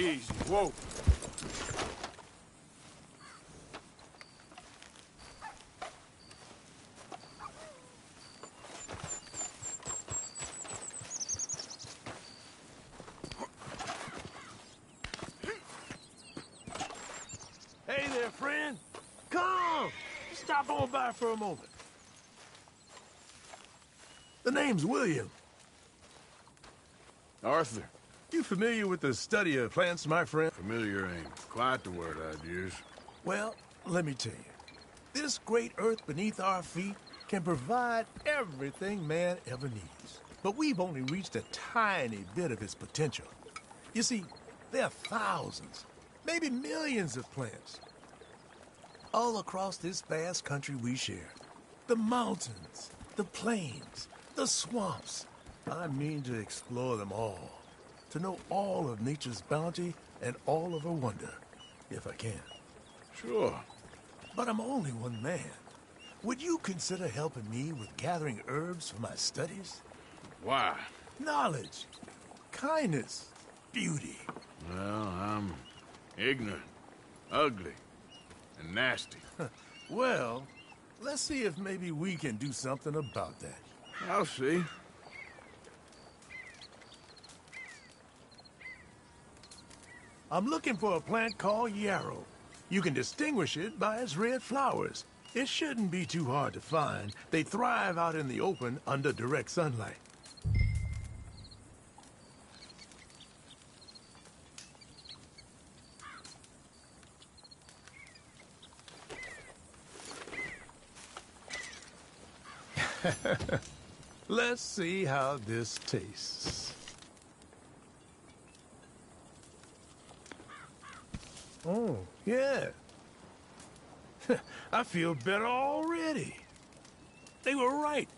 Easy. Whoa. Hey there, friend. Come! Stop on by for a moment. The name's William. Arthur. You familiar with the study of plants, my friend? Familiar ain't quite the word I'd use. Well, let me tell you. This great earth beneath our feet can provide everything man ever needs. But we've only reached a tiny bit of its potential. You see, there are thousands, maybe millions of plants. All across this vast country we share. The mountains, the plains, the swamps. I mean to explore them all. All of nature's bounty and all of her wonder, if I can. Sure. But I'm only one man. Would you consider helping me with gathering herbs for my studies? Why? Knowledge, kindness, beauty. Well, I'm ignorant, ugly, and nasty. Well, let's see if maybe we can do something about that. I'll see. I'm looking for a plant called yarrow. You can distinguish it by its red flowers. It shouldn't be too hard to find. They thrive out in the open under direct sunlight. Let's see how this tastes. Oh, yeah. I feel better already. They were right.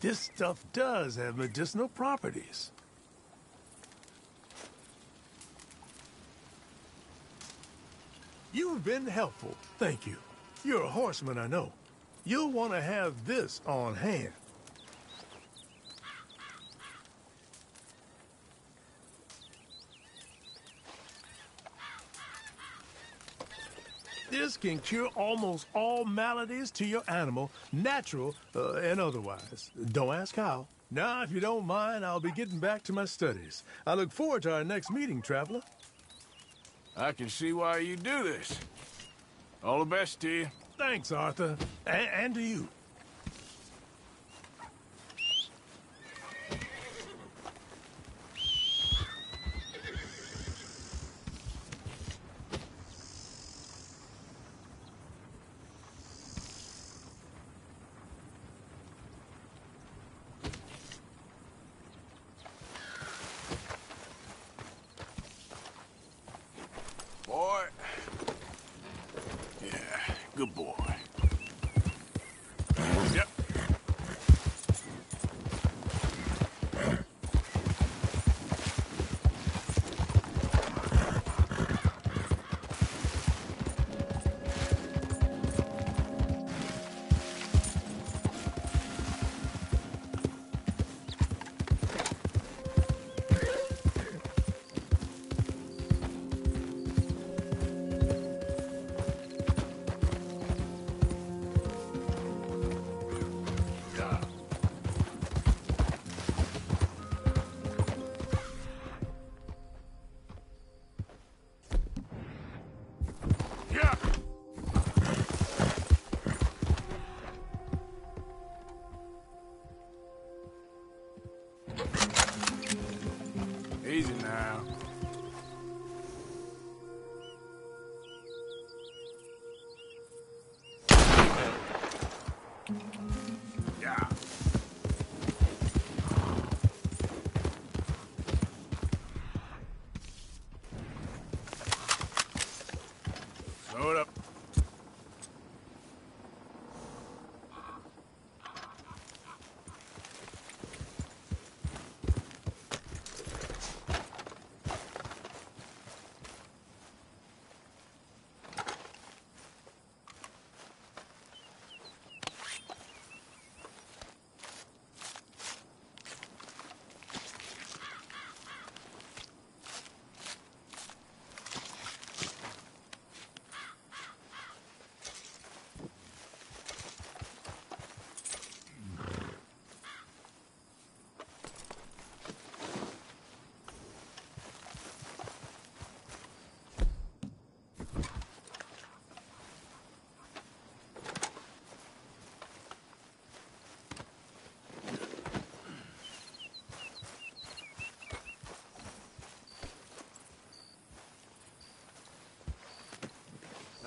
This stuff does have medicinal properties. You've been helpful. Thank you. You're a horseman, I know. You'll want to have this on hand. This can cure almost all maladies to your animal, natural uh, and otherwise. Don't ask how. Now, if you don't mind, I'll be getting back to my studies. I look forward to our next meeting, traveler. I can see why you do this. All the best to you. Thanks, Arthur. A- and to you.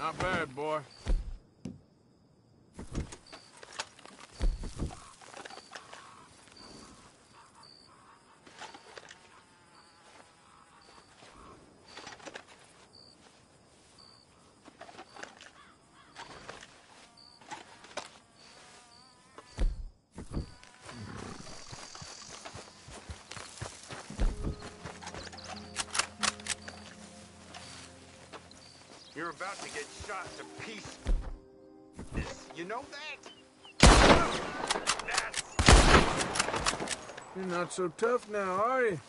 Not bad, boy. You're about to get shot to pieces. You know that? That's... You're not so tough now, are you?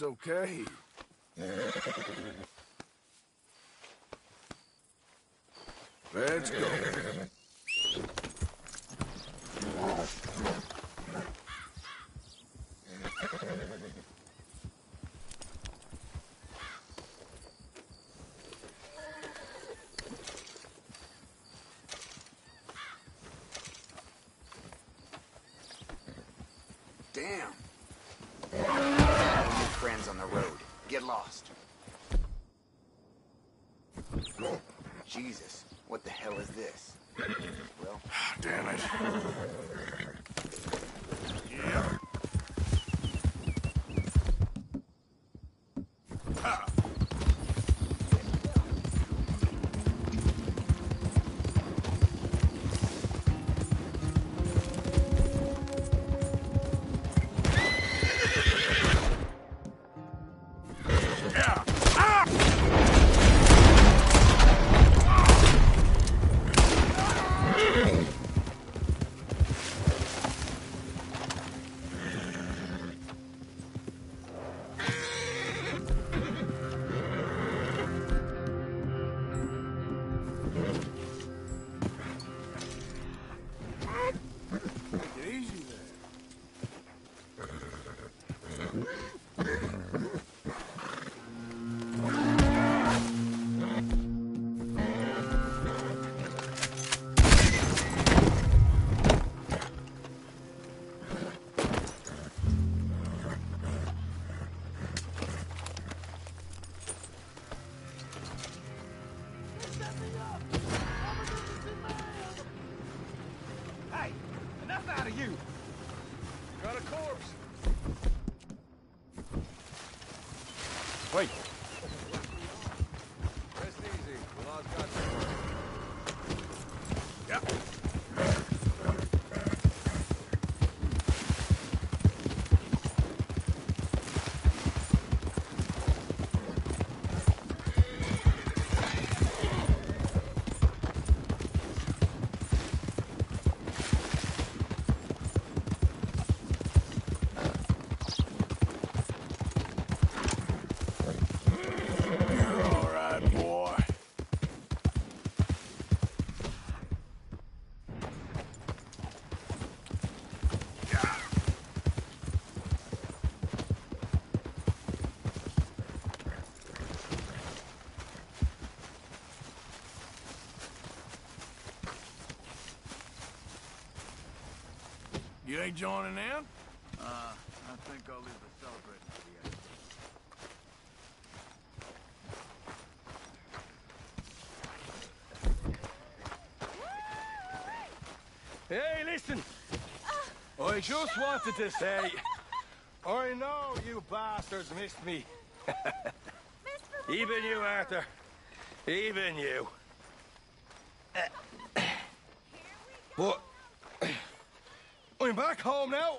looks okay. Let's go. They joining in? Uh, I think I'll leave the celebrating for the end. Hey, listen! Uh, I just wanted to say... I know you bastards missed me. Even you, Arthur. Even you. Home now.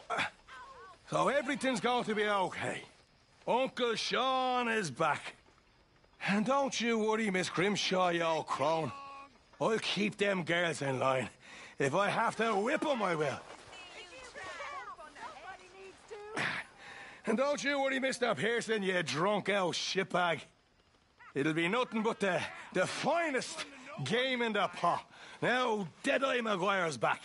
So everything's going to be okay. Uncle Sean is back. And don't you worry, Miss Grimshaw, you old crone. I'll keep them girls in line. If I have to whip them, I will. And don't you worry, Mr. Pearson, you drunk old shitbag. It'll be nothing but the, the finest game in the pot. Now, Deadeye MacGuire's back.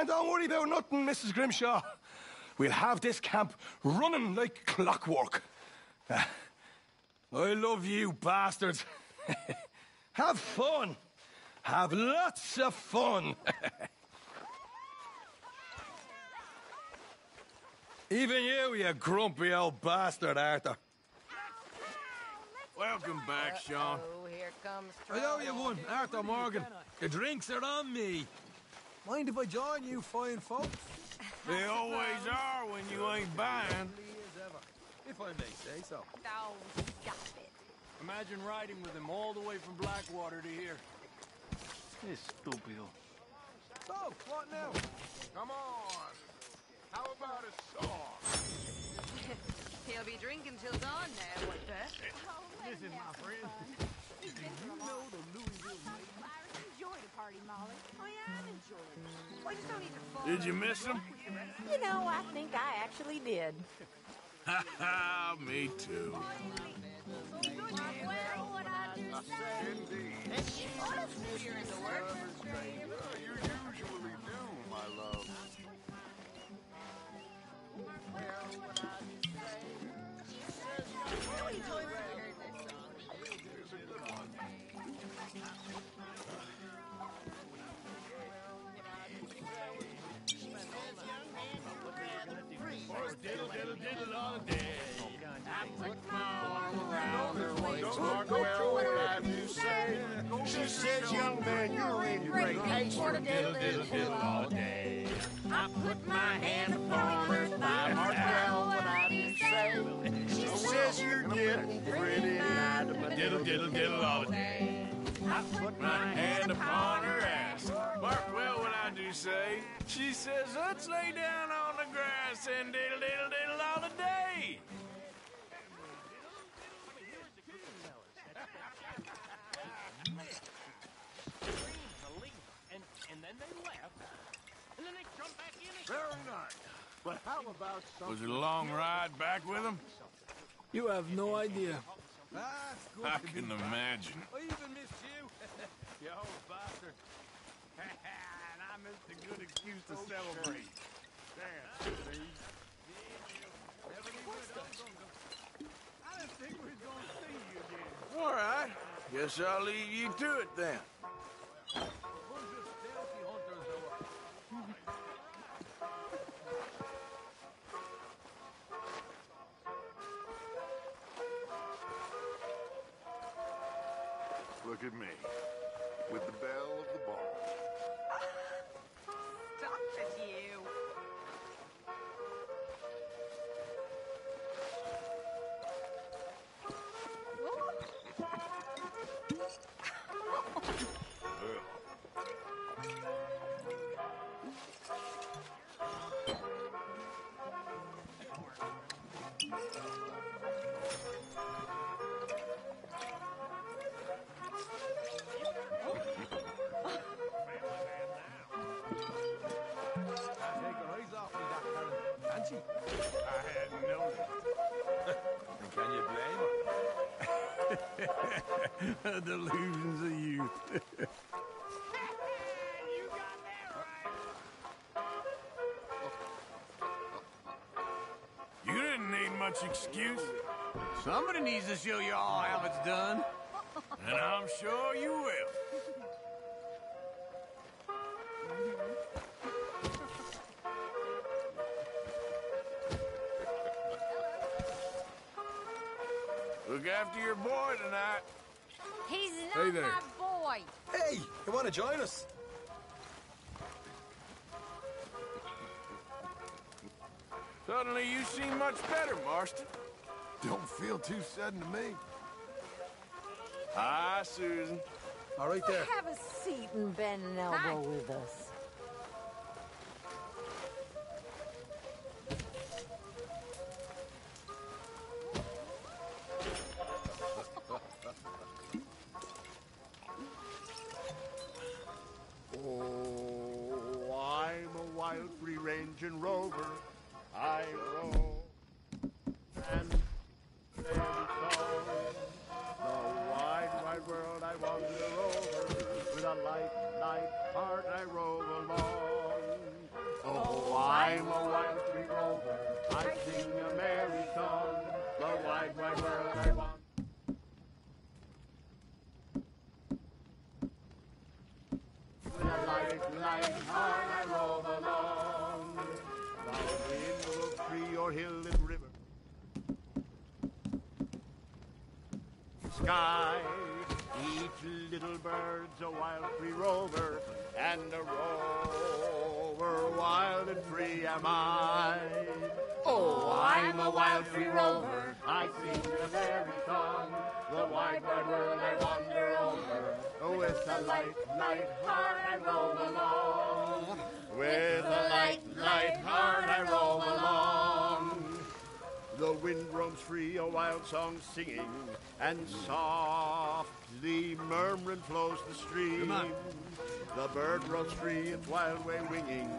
And don't worry about nothing, Mrs. Grimshaw. We'll have this camp running like clockwork. Uh, I love you, bastards. have fun. Have lots of fun. Even you, you grumpy old bastard, Arthur. Welcome back, Sean. Oh, here comes I owe you one, Arthur Morgan. The drinks are on me. Mind if I join you fine folks? They always are when you ain't buying. if I may say so. Oh, stop it. Imagine riding with him all the way from Blackwater to here. This stupid. So, what now? Come on. How about a song? He'll be drinking till dawn now, I bet. Listen, my friend. Enjoy the party, Molly. I am enjoying it. I just don't need to fall. Did you miss him? You know, I think I actually did. Ha ha, me too. Oh, well, what I do say. You're in the work. You usually do, my love. She says, young man, you're in great haste. all day. I put my hand upon her thigh. mark Well, what I do say. She says you're getting pretty Diddle, diddle, diddle all day. I put My hand upon her ass. Mark well what I do say. She says, let's lay down on the grass and diddle, diddle, diddle all the day. Very nice. But how about some... Was it a long ride back with him? You have no idea. I can imagine. I even missed you. You old bastard. and I missed a good excuse to celebrate. Damn, see? I didn't think we was gonna see you again. All right. Guess I'll leave you to it then. Look at me. With the bell of the bar. Stop it, you. you her? Delusions of youth. you didn't need much excuse, Somebody needs to show you all how it's done. and I'm sure you will. to your boy tonight. He's not hey there. my boy. Hey, you want to join us? Suddenly you seem much better, Marston. Don't feel too sudden to me. Hi, Susan. All right there. Have a seat and bend an elbow Hi. with us. I sing a merry song. The wide, wide world I wander. With a light, light heart I rove along. While wind will free your hill and river. Sky, each little bird's a wild free rover, and a rover wild and free am I. Oh, I'm a wild free rover. I sing a merry song. The wide, wide world I wander over. Oh, with a light, light heart I roam along. With a light, light heart I roam along. The wind roams free, a wild song singing, and softly murmuring flows the stream. The bird roams free, its wild way winging,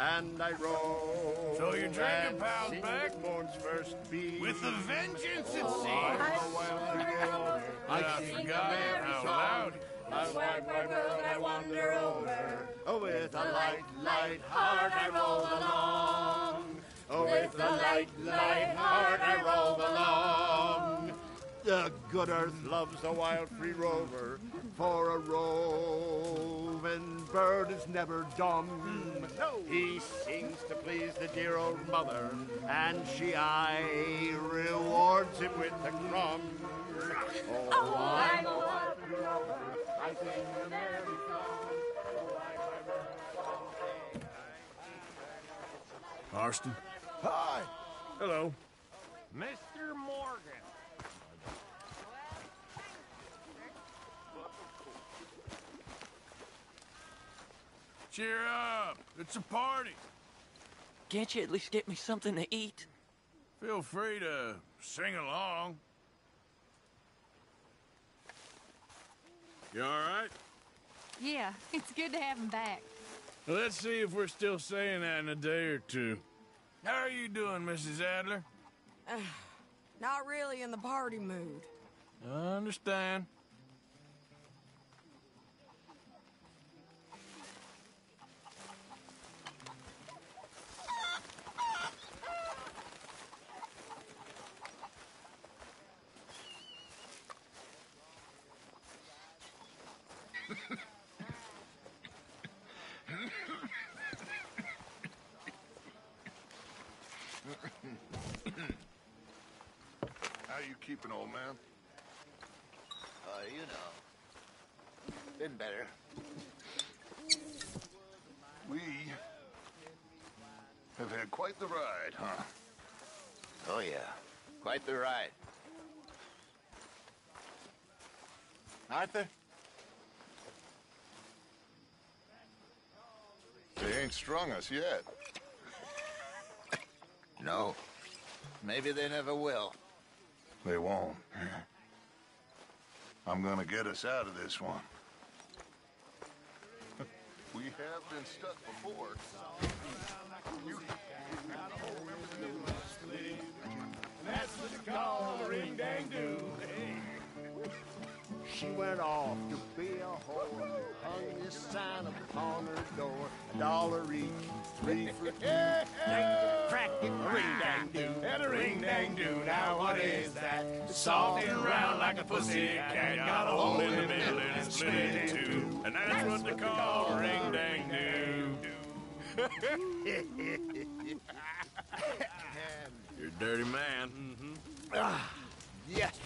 and I roam. So your drinking and pal's sing back? Morn's first beat. With a vengeance, it oh, I'm seems. a wild rover. I sing a forgot merry how song. loud. A wide, wide world I wander over. Oh, with a light, light heart I roll along. Oh, with a light, light heart I roll along. The good earth loves a wild free rover, for a roving bird is never dumb. Hmm, he sings to please the dear old mother, and she aye rewards him with a crumb. Oh, I'm a wild free. I sing a merry song. Oh, I'm a Marston. Hi. Hello. Mr. Morgan. Cheer up. It's a party. Can't you at least get me something to eat? Feel free to sing along. You all right? Yeah, it's good to have him back. Let's see if we're still saying that in a day or two. How are you doing, Mrs. Adler? Not really in the party mood. I understand. How you keeping, old man? Uh, you know. Been better. We have had quite the ride, huh? Oh, yeah. Quite the ride. Arthur? They ain't strung us yet. No. Maybe they never will. They won't. I'm gonna get us out of this one. we have been stuck before. You That's what they call a ring dang do. She went off to be a whore, hung this sign upon her door, a dollar each, three for two. Crack it, a ring dang do, and a ring dang do. Now what is that? Soft and round like a pussy cat, got a hole in the middle and it's split in two. And that's what they call a ring dang do. You're a dirty man. Ah, yes.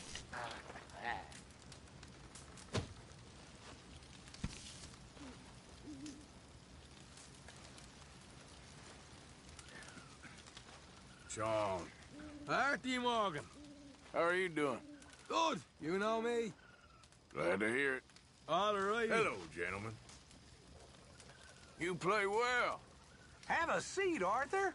Sean. Artie Morgan. How are you doing? Good. You know me. Glad to hear it. All right. Hello, gentlemen. You play well. Have a seat, Arthur.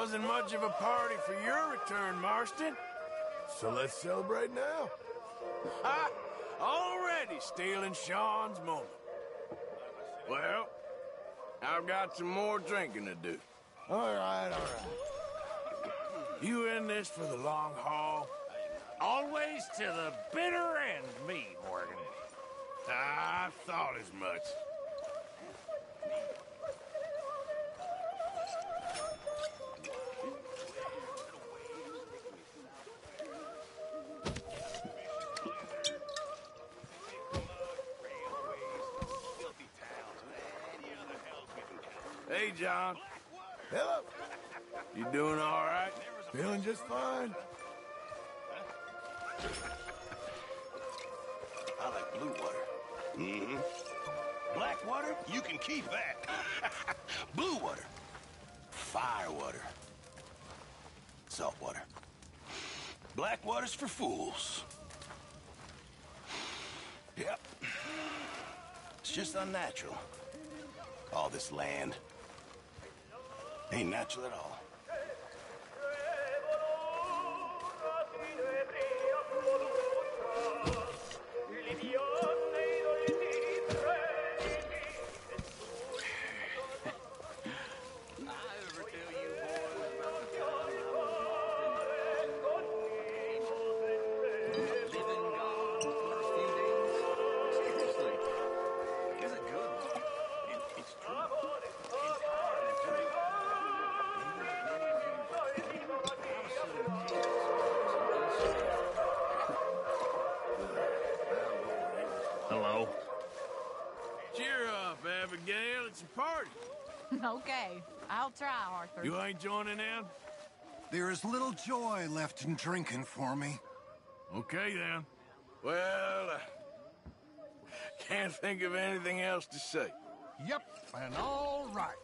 Wasn't much of a party for your return, Marston. So let's celebrate now. Ha! Already stealing Sean's moment. Well, I've got some more drinking to do. All right, all right. You in this for the long haul? Always to the bitter end, me, Morgan. I thought as much. That. blue water. Fire water. Salt water. Black water's for fools. Yep. It's just unnatural. All this land. Ain't natural at all. You ain't joining in? There is little joy left in drinking for me. Okay, then. Well, uh, can't think of anything else to say. Yep, and all right.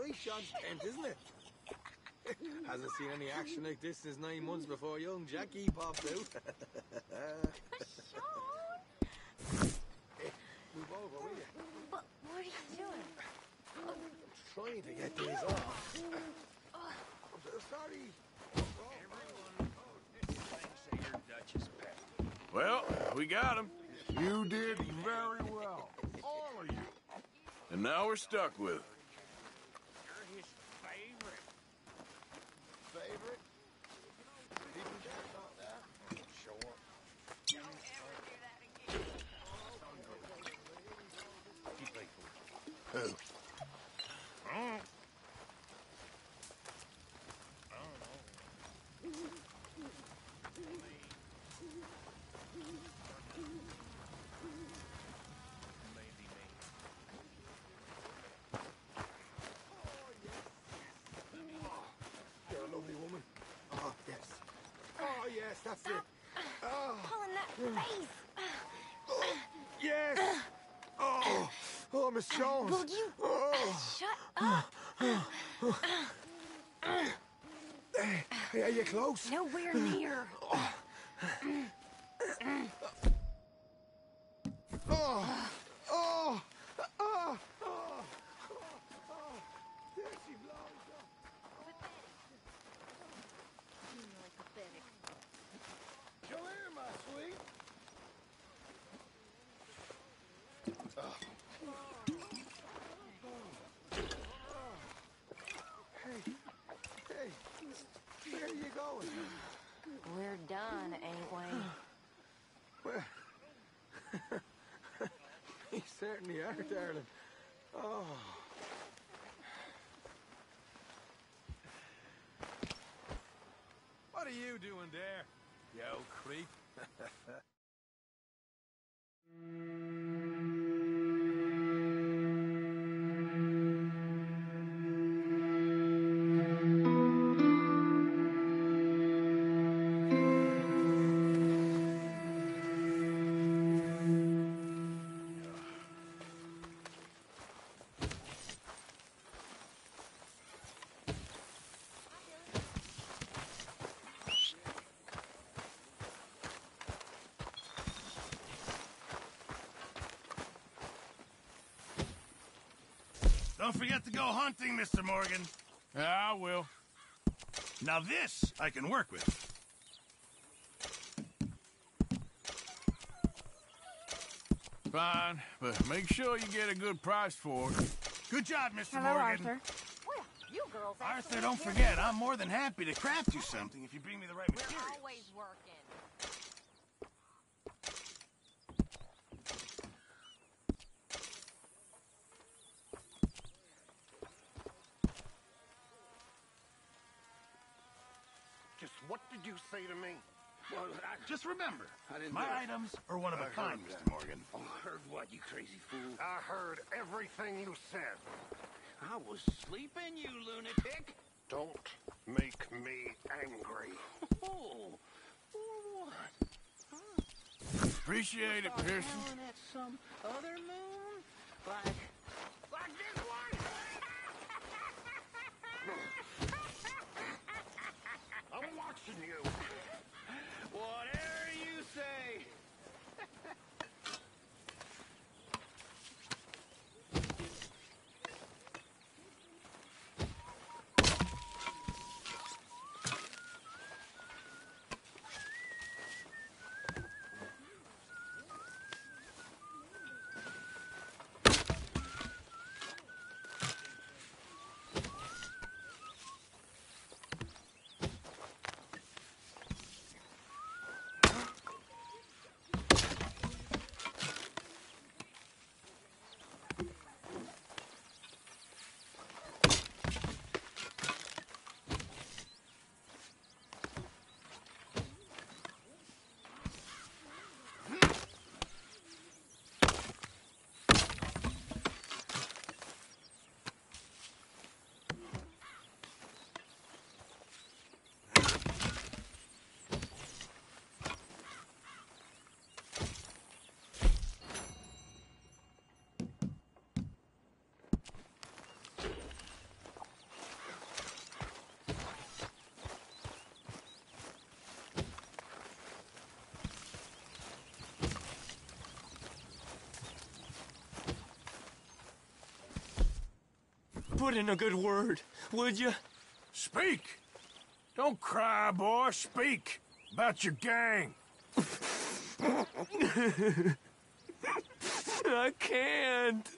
Nice Sean's tent, isn't it? Hasn't seen any action like this since nine months before young Jackie popped out. Hey, Move over, will you? But what are you doing? Trying to get these off. I'm so sorry. Well, we got him. You did very well. All of you. And now we're stuck with it. You're his favorite. Favorite? People care about that? Sure. Who? You're a lovely woman. Oh, yes. Oh, that's it. Mm. Oh, Pulling that face. yes. Oh, oh, Miss Jones. Will you Oh. shut up? Hey, are you close? Nowhere near. Oh, oh, oh, oh, oh. There she blows. Come here, my sweet. Hey, hey, where are you going? We're done, ain't we? Well, you certainly are, darling. Oh. What are you doing there, you Don't forget to go hunting, Mr. Morgan. Yeah, I will. Now this I can work with. Fine, but make sure you get a good price for it. Good job, Mr. Hello, Morgan. Arthur. Well, you girls Arthur, actually don't forget. I'm more than happy to craft you something if you bring me the right We're material. always working. Just what did you say to me? Well, I- just remember, I didn't my items are one of I a kind, Mr. that. Morgan. Oh, heard what, you crazy fool? I heard everything you said. I was sleeping, you lunatic. Don't make me angry. Oh, what? Appreciate it, Pearson. at some other moon? Like, like this one? I'm watching you. Say. Put in a good word, would you? Speak! Don't cry, boy. Speak about your gang. I can't.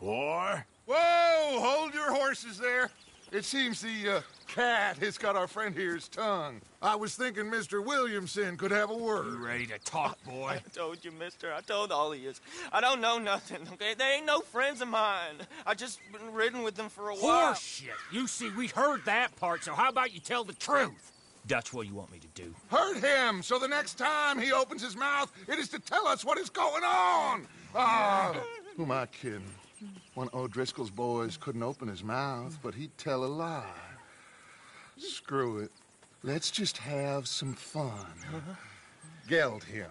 Boy. Whoa! Hold your horses there. It seems the uh, cat has got our friend here's tongue. I was thinking Mr. Williamson could have a word. You ready to talk, boy? I told you, mister. I told all of you. I don't know nothing, okay? They ain't no friends of mine. I just been ridden with them for a while. Horseshit. You see, we heard that part, so how about you tell the truth? That's what you want me to do. Hurt him, so the next time he opens his mouth, it is to tell us what is going on. Ah, who am I kidding? One of O'Driscoll's boys couldn't open his mouth, but he'd tell a lie. Screw it. Let's just have some fun. Geld him.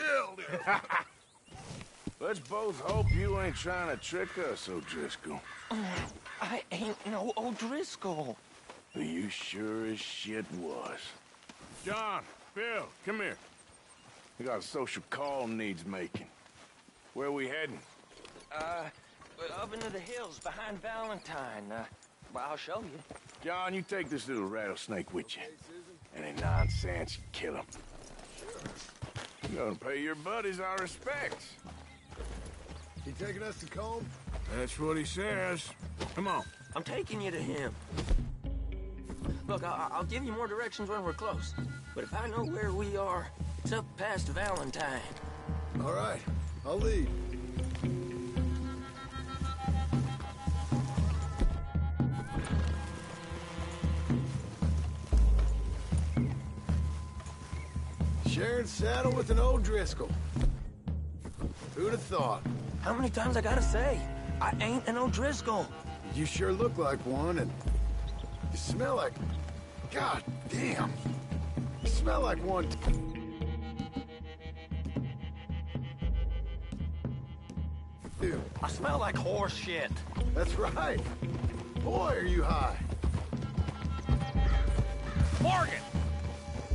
Let's both hope you ain't trying to trick us, O'Driscoll. I ain't no O'Driscoll. You sure as shit was. John, Bill, come here. We got a social call needs making. Where we heading? Uh, up into the hills behind Valentine. Uh, well, I'll show you. John, you take this little rattlesnake with you. Any nonsense, you kill him. You're gonna pay your buddies our respects. He taking us to Colm? That's what he says. Come on. I'm taking you to him. Look, I- I'll give you more directions when we're close. But if I know where we are, it's up past Valentine. All right, I'll lead. Sharing saddle with an O'Driscoll. Who'd have thought? How many times I gotta say? I ain't an O'Driscoll. You sure look like one, and you smell like... God damn. You smell like one. Dude, I smell like horse shit. that's right. Boy, are you high. Morgan!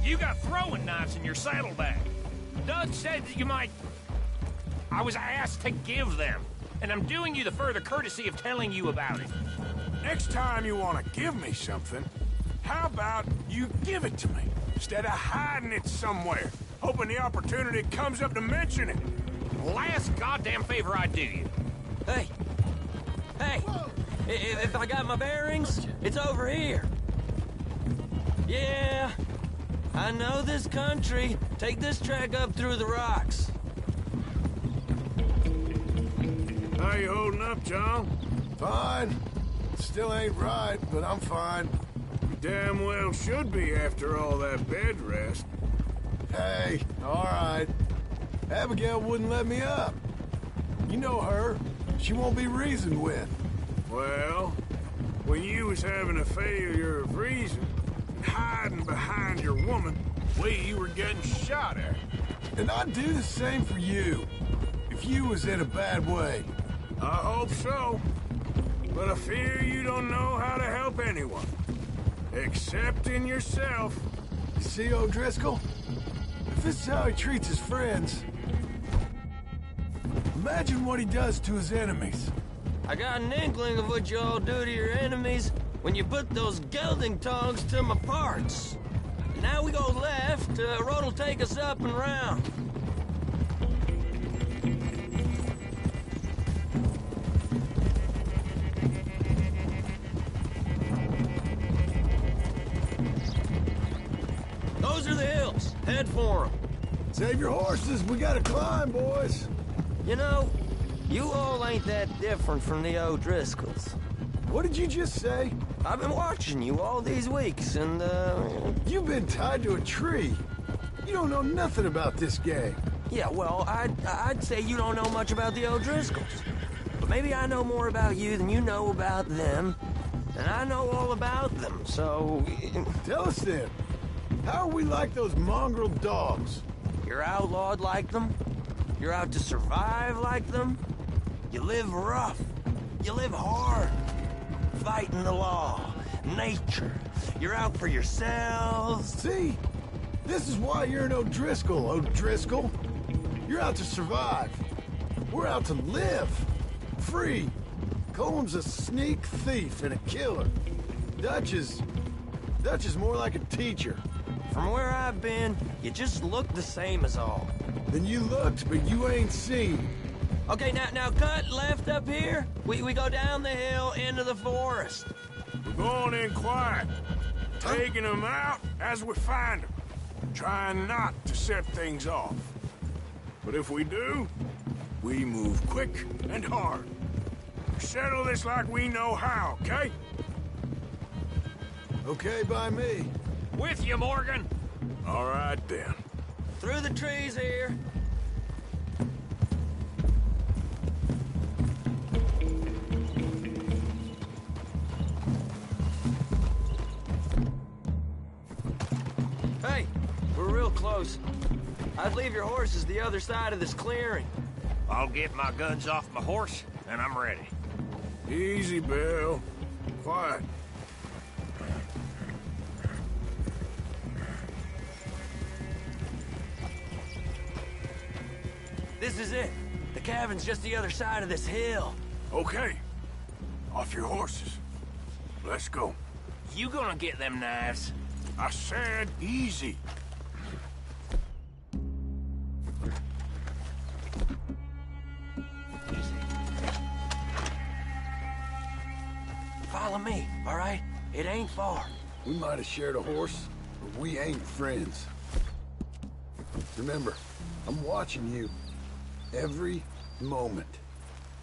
You got throwing knives in your saddlebag. Dud said that you might... I was asked to give them, and I'm doing you the further courtesy of telling you about it. Next time you want to give me something, how about you give it to me instead of hiding it somewhere, hoping the opportunity comes up to mention it? Last goddamn favor I do you. Hey! Hey! If I got my bearings, it's over here. Yeah, I know this country. Take this track up through the rocks. How you holding up, John? Fine. Still ain't right, but I'm fine. You damn well should be after all that bed rest. Hey, all right. Abigail wouldn't let me up. You know her. She won't be reasoned with. Well, when you was having a failure of reason, hiding behind your woman, way you were getting shot at. And I'd do the same for you. If you was in a bad way. I hope so. But I fear you don't know how to help anyone. Except in yourself. You see, O'Driscoll? If this is how he treats his friends, imagine what he does to his enemies. I got an inkling of what you all do to your enemies when you put those gelding tongs to my parts. Now we go left, uh, road'll take us up and round. Those are the hills. Head for them. Save your horses. We gotta climb, boys. You know, you all ain't that different from the O'Driscolls. What did you just say? I've been watching you all these weeks, and, uh... You've been tied to a tree. You don't know nothing about this gang. Yeah, well, I'd, I'd say you don't know much about the O'Driscolls. But maybe I know more about you than you know about them. And I know all about them, so... Tell us then. How are we like those mongrel dogs? You're outlawed like them. You're out to survive like them. You live rough. You live hard. Fighting the law, nature. You're out for yourselves. See? This is why you're an O'Driscoll, O'Driscoll. Oh, you're out to survive. We're out to live. Free. Colm's a sneak thief and a killer. Dutch is... Dutch is more like a teacher. From where I've been, you just look the same as all. Then you looked, but you ain't seen. Okay, now now cut left up here. We we go down the hill into the forest. We're going in quiet, taking them out as we find them, trying not to set things off. But if we do, we move quick and hard. Settle this like we know how, okay? Okay by me. With you, Morgan. All right, then. Through the trees here. We're real close. I'd leave your horses the other side of this clearing. I'll get my guns off my horse, and I'm ready. Easy, Bill. Quiet. This is it. The cabin's just the other side of this hill. Okay. Off your horses. Let's go. You gonna get them knives? I said easy. Follow me, all right? It ain't far. We might have shared a horse, but we ain't friends. Remember, I'm watching you. Every moment.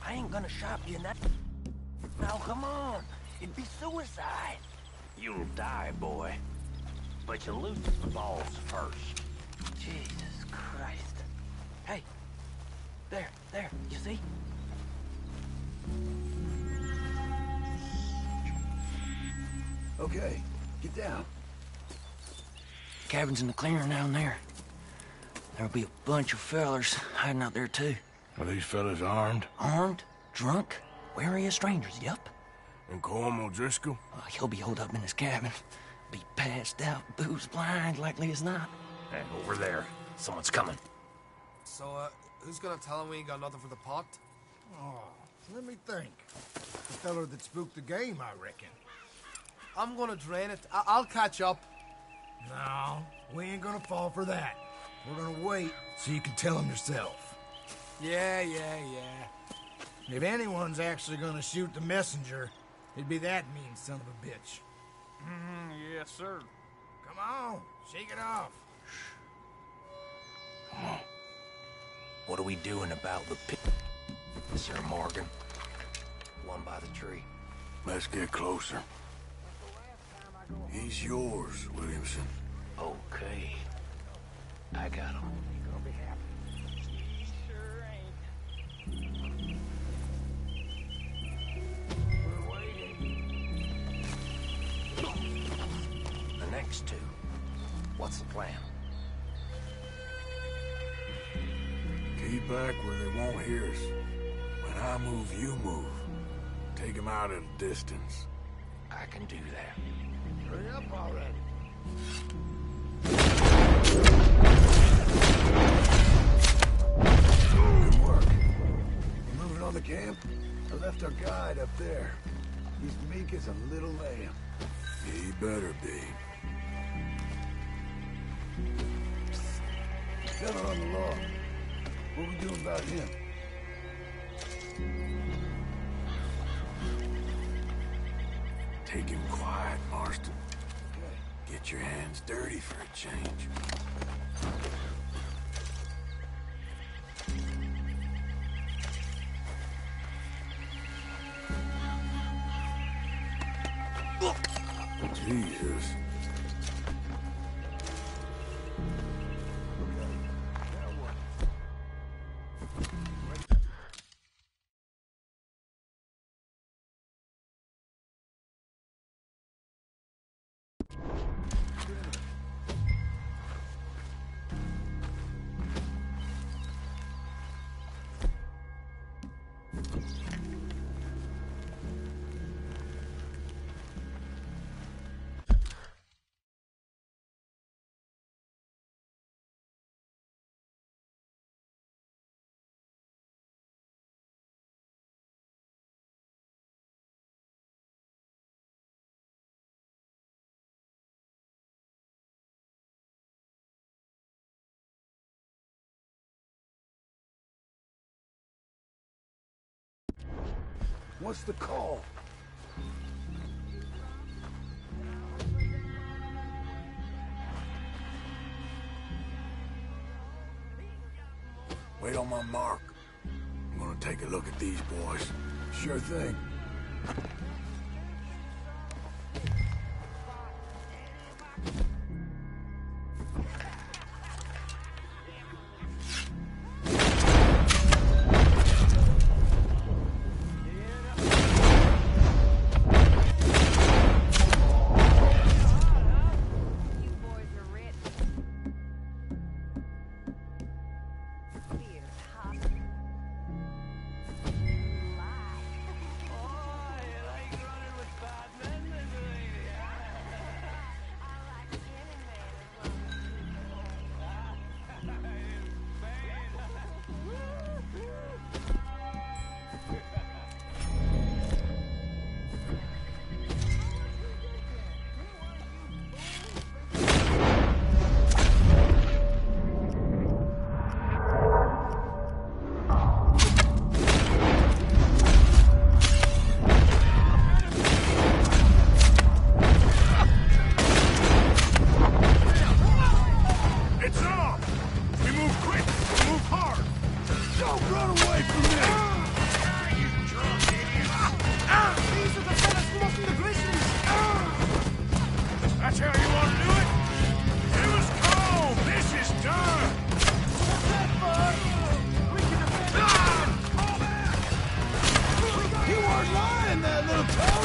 I ain't gonna shop you in that. Now, come on. It'd be suicide. You'll die, boy. But you lose the balls first. Jesus Christ. Hey. There, there. You see? Okay, get down. Cabin's in the clearing down there. There'll be a bunch of fellers hiding out there, too. Are these fellas armed? Armed? Drunk? Wary of strangers, yep. And Colm O'Driscoll? Uh, he'll be holed up in his cabin. Be passed out, booze blind, likely as not. And over there, someone's coming. So, uh, who's gonna tell him we ain't got nothing for the pot? Oh, let me think. The feller that spooked the game, I reckon. I'm gonna drain it. I- I'll catch up. No, we ain't gonna fall for that. We're gonna wait so you can tell him yourself. Yeah, yeah, yeah. If anyone's actually gonna shoot the messenger, it'd be that mean son of a bitch. Mm, yes, sir. Come on, shake it off. Come on. What are we doing about the pit? Sir Morgan. One by the tree. Let's get closer. He's yours, Williamson. Okay. I got him. He's gonna be happy. Sure ain't. We're waiting. The next two. What's the plan? Keep back where they won't hear us. When I move, you move. Take them out at a distance. I can do that. Hurry up already. Good work. You moving on the camp? I left our guide up there. He's meek as a little lamb. He better be. Fella on the law. What we doing about him? Take him quiet, Marston. Get your hands dirty for a change. What's the call? Wait on my mark. I'm gonna take a look at these boys. Sure thing. Don't run away from me! You drunk idiot! These are the fellas the grizzlies! That's how you want to do it? It was cold! This is done! Ah! You weren't lying, that little toad!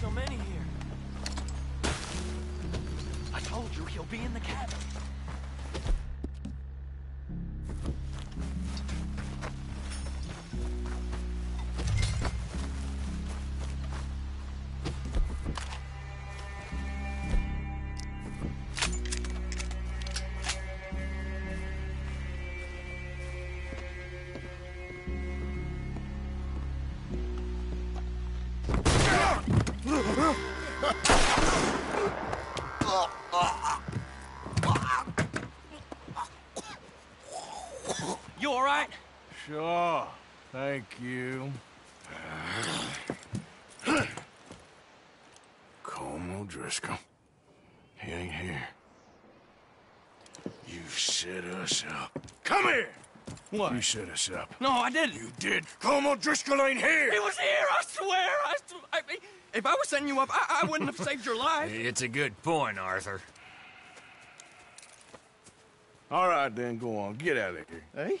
So many Sure. Thank you. Colm O'Driscoll. He ain't here. You set us up. Come here! What? You set us up. No, I didn't. You did. Colm O'Driscoll ain't here! He was here, I swear. I, s- I mean, if I was setting you up, I, I wouldn't have saved your life. It's a good point, Arthur. All right, then, go on. Get out of here. Hey?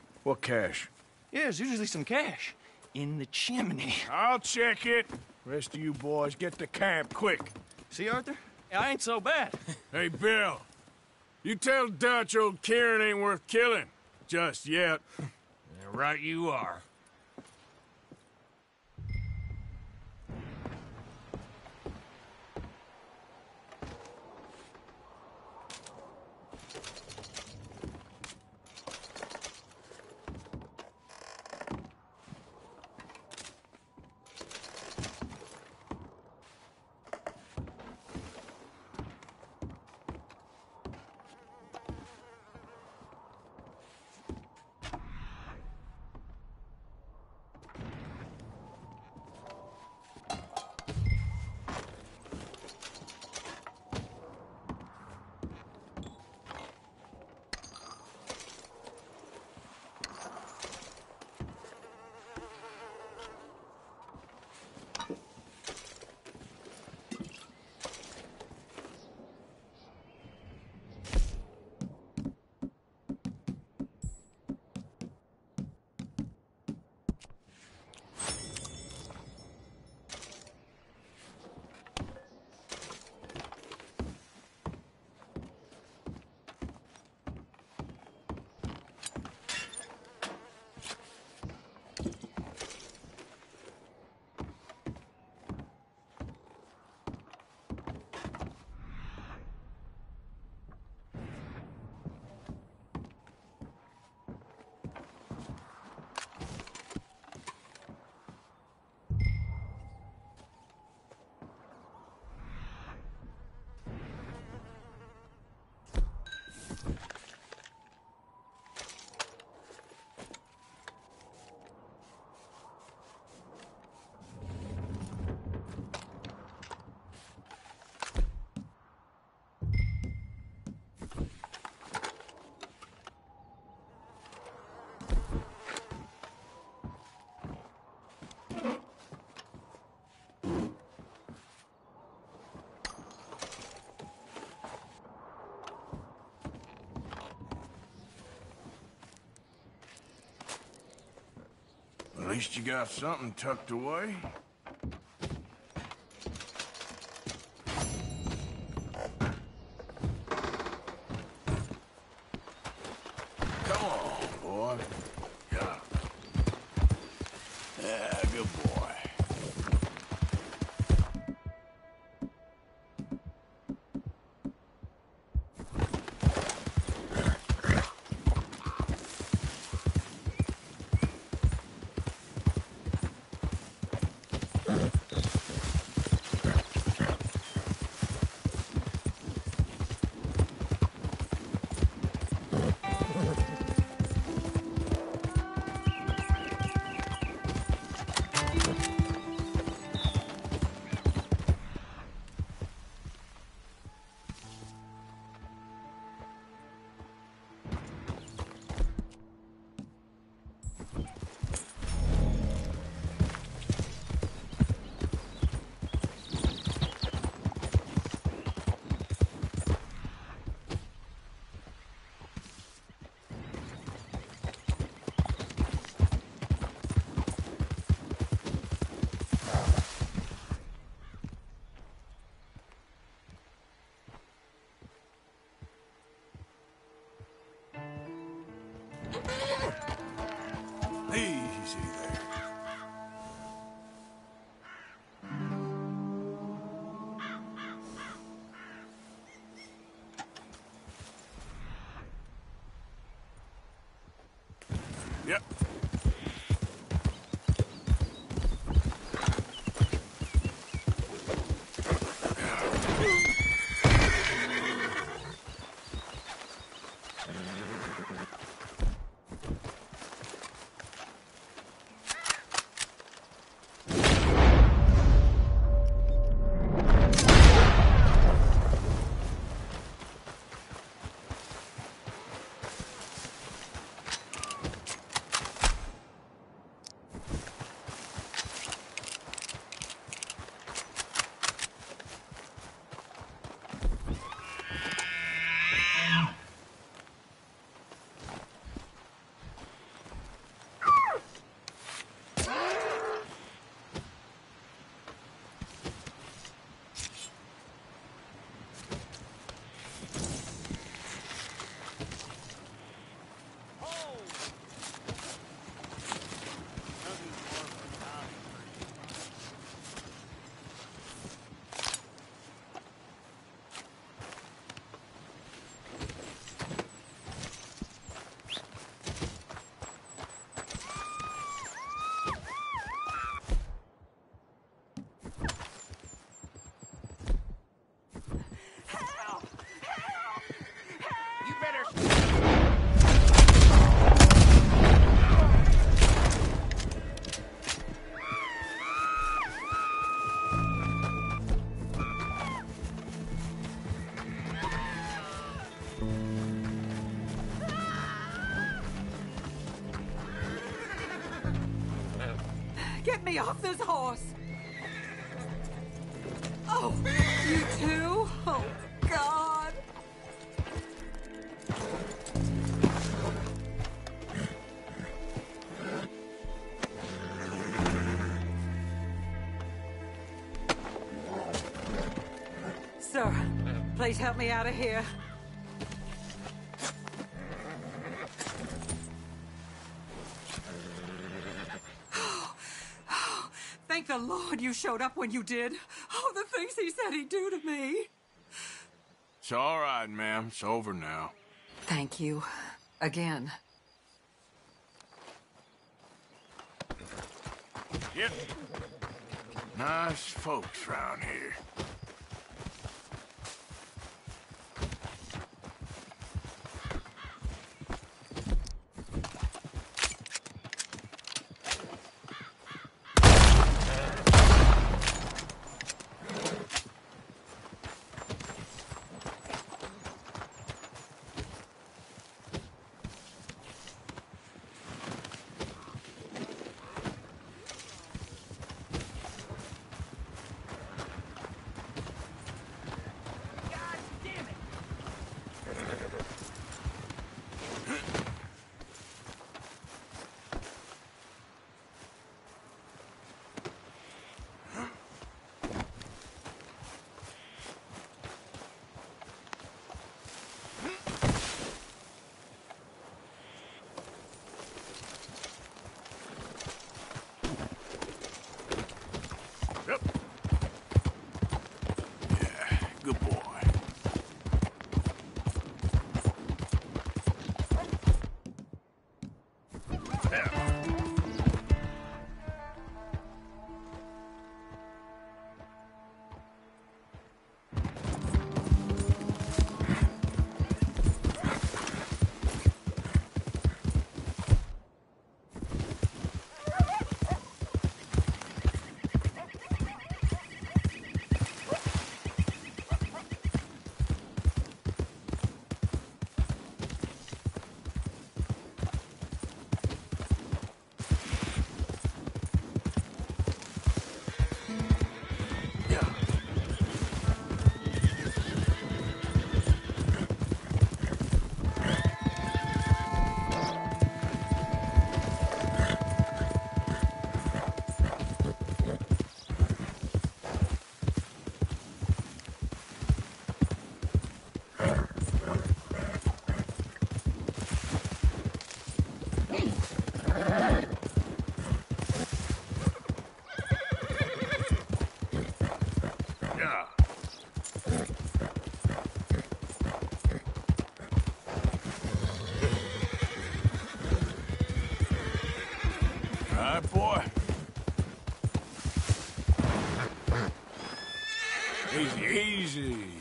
What cash? Yeah, there's usually some cash in the chimney. I'll check it. Rest of you boys, get to camp quick. See, Arthur? I ain't so bad. Hey, Bill. You tell Dutch old Kieran ain't worth killing. Just yet. right you are. At least you got something tucked away. Yep. Me off this horse! Oh, you too? Oh, God! Sir, please help me out of here. You showed up when you did. Oh, the things he said he'd do to me. It's all right, ma'am. It's over now. Thank you. Again. Yep. Nice folks round here. right, boy. Easy, easy.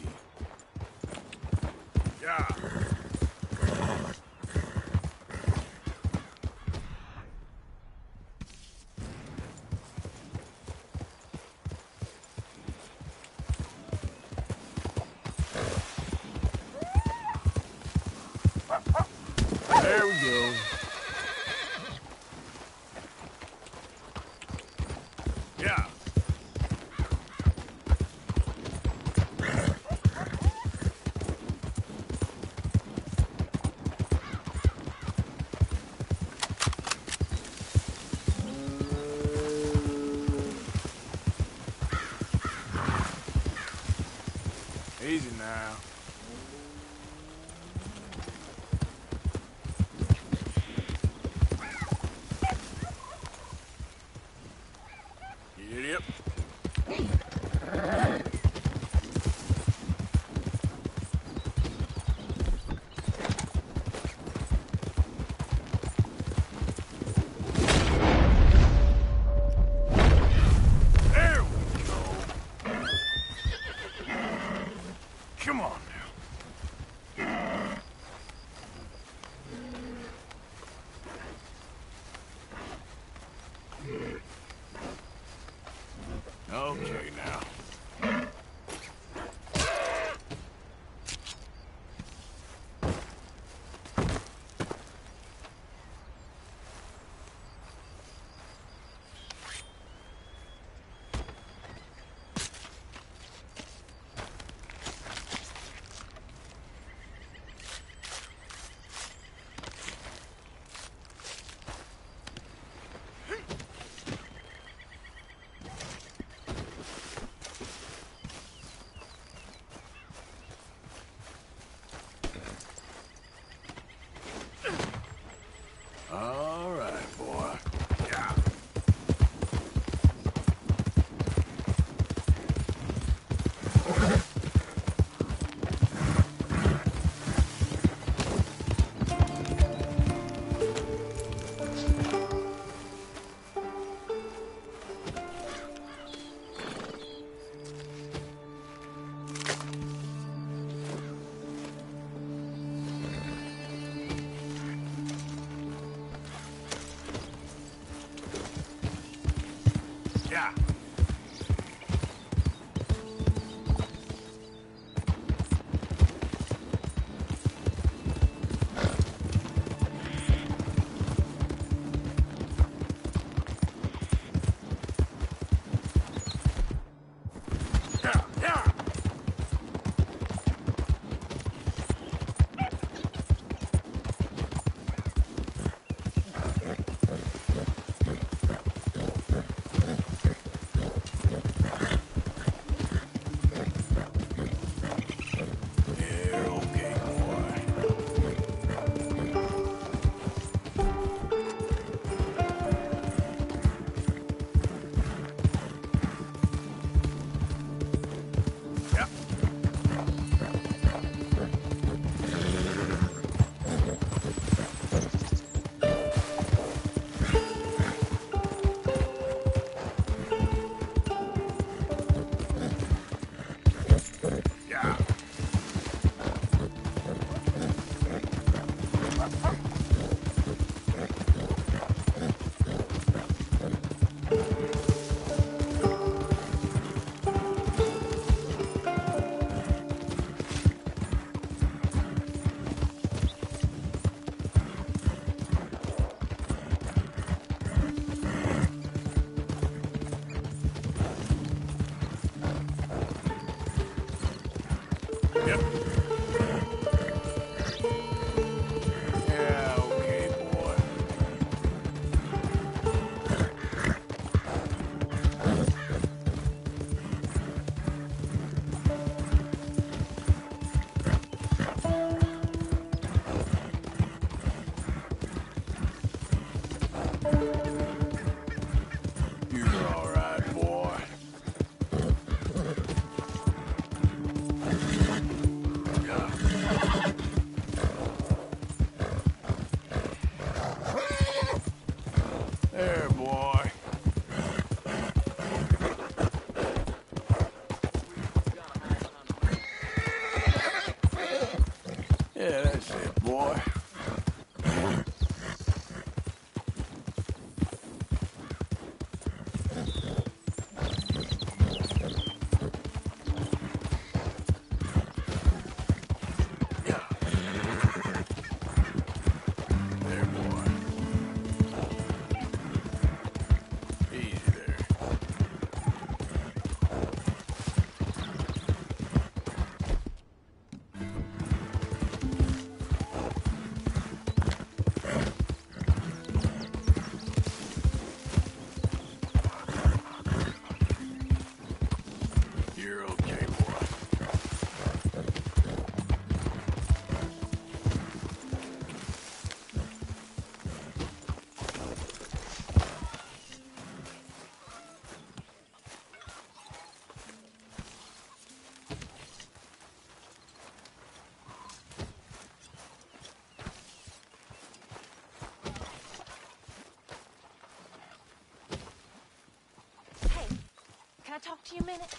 Talk to you a minute?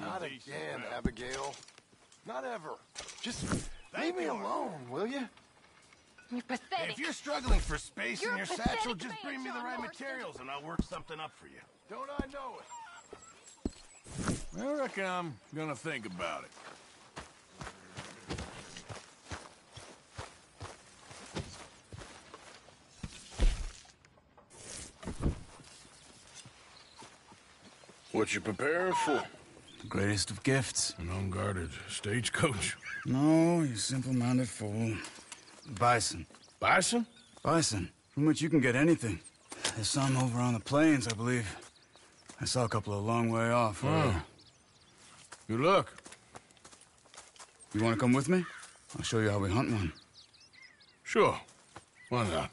Not again, Abigail. Not ever. Just leave me alone, will you? You're pathetic. If you're struggling for space You're in your a pathetic satchel, just man, bring me the right Marston. materials and I'll work something up for you. Don't I know it? I reckon I'm gonna think about it. What you preparing for? The greatest of gifts. An unguarded stagecoach. No, you simple-minded fool. Bison. Bison? Bison, from which you can get anything. There's some over on the plains, I believe. I saw a couple a long way off. Oh. earlier. Good luck. You want to come with me? I'll show you how we hunt one. Sure. Why not?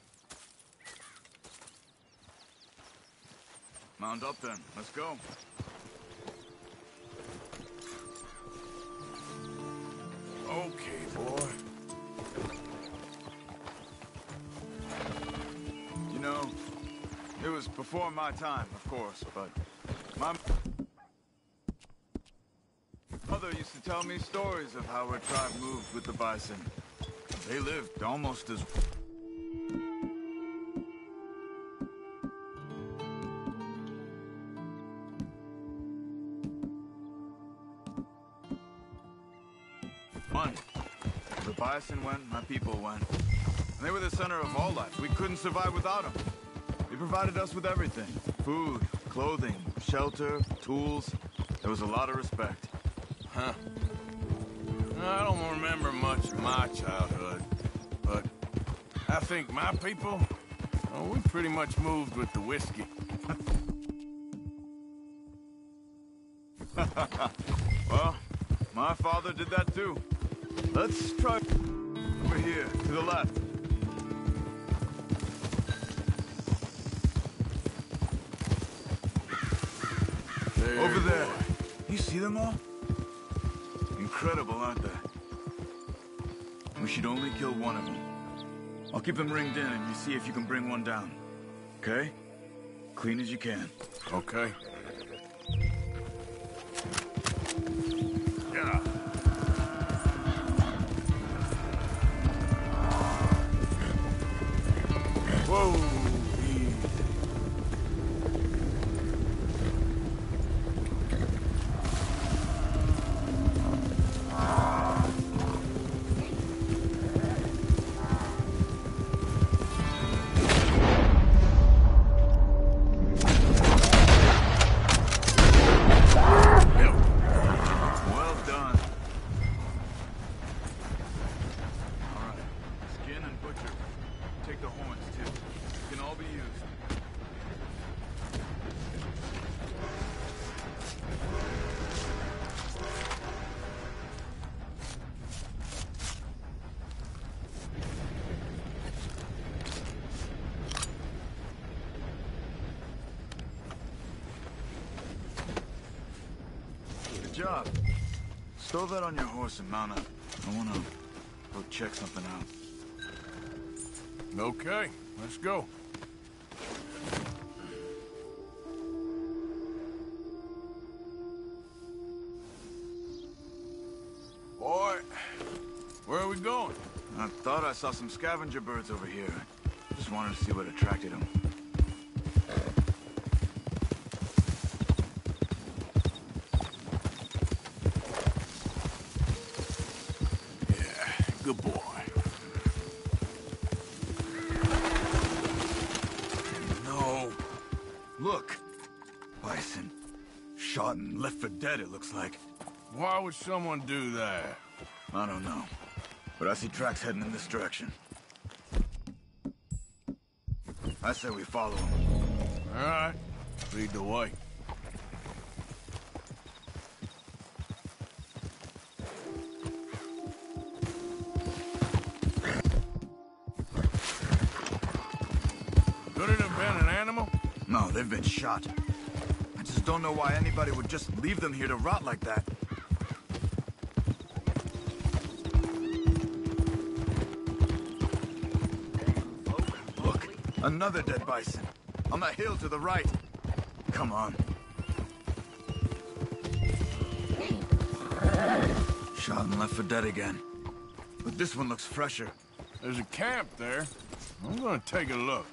Mount up then. Let's go. Before my time, of course, but my mother used to tell me stories of how her tribe moved with the bison. They lived almost as one. The bison went, my people went. And they were the center of all life. We couldn't survive without them. Provided us with everything. Food, clothing, shelter, tools. There was a lot of respect. Huh. I don't remember much of my childhood, but I think my people, well, we pretty much moved with the whiskey. well, my father did that too. Let's try over here, to the left. See them all? Incredible, aren't they? We should only kill one of them. I'll keep them ringed in and you see if you can bring one down. Okay? Clean as you can. Okay. Stow that on your horse and mount up. I wanna go check something out. Okay, let's go. Boy, where are we going? I thought I saw some scavenger birds over here. Just wanted to see what attracted them. Dead, it looks like. Why would someone do that? I don't know. But I see tracks heading in this direction. I say we follow them. All right, lead the way. Could it have been an animal? No, they've been shot. Just don't know why anybody would just leave them here to rot like that. Look, another dead bison. On that hill to the right. Come on. Shot and left for dead again. But this one looks fresher. There's a camp there. I'm gonna take a look.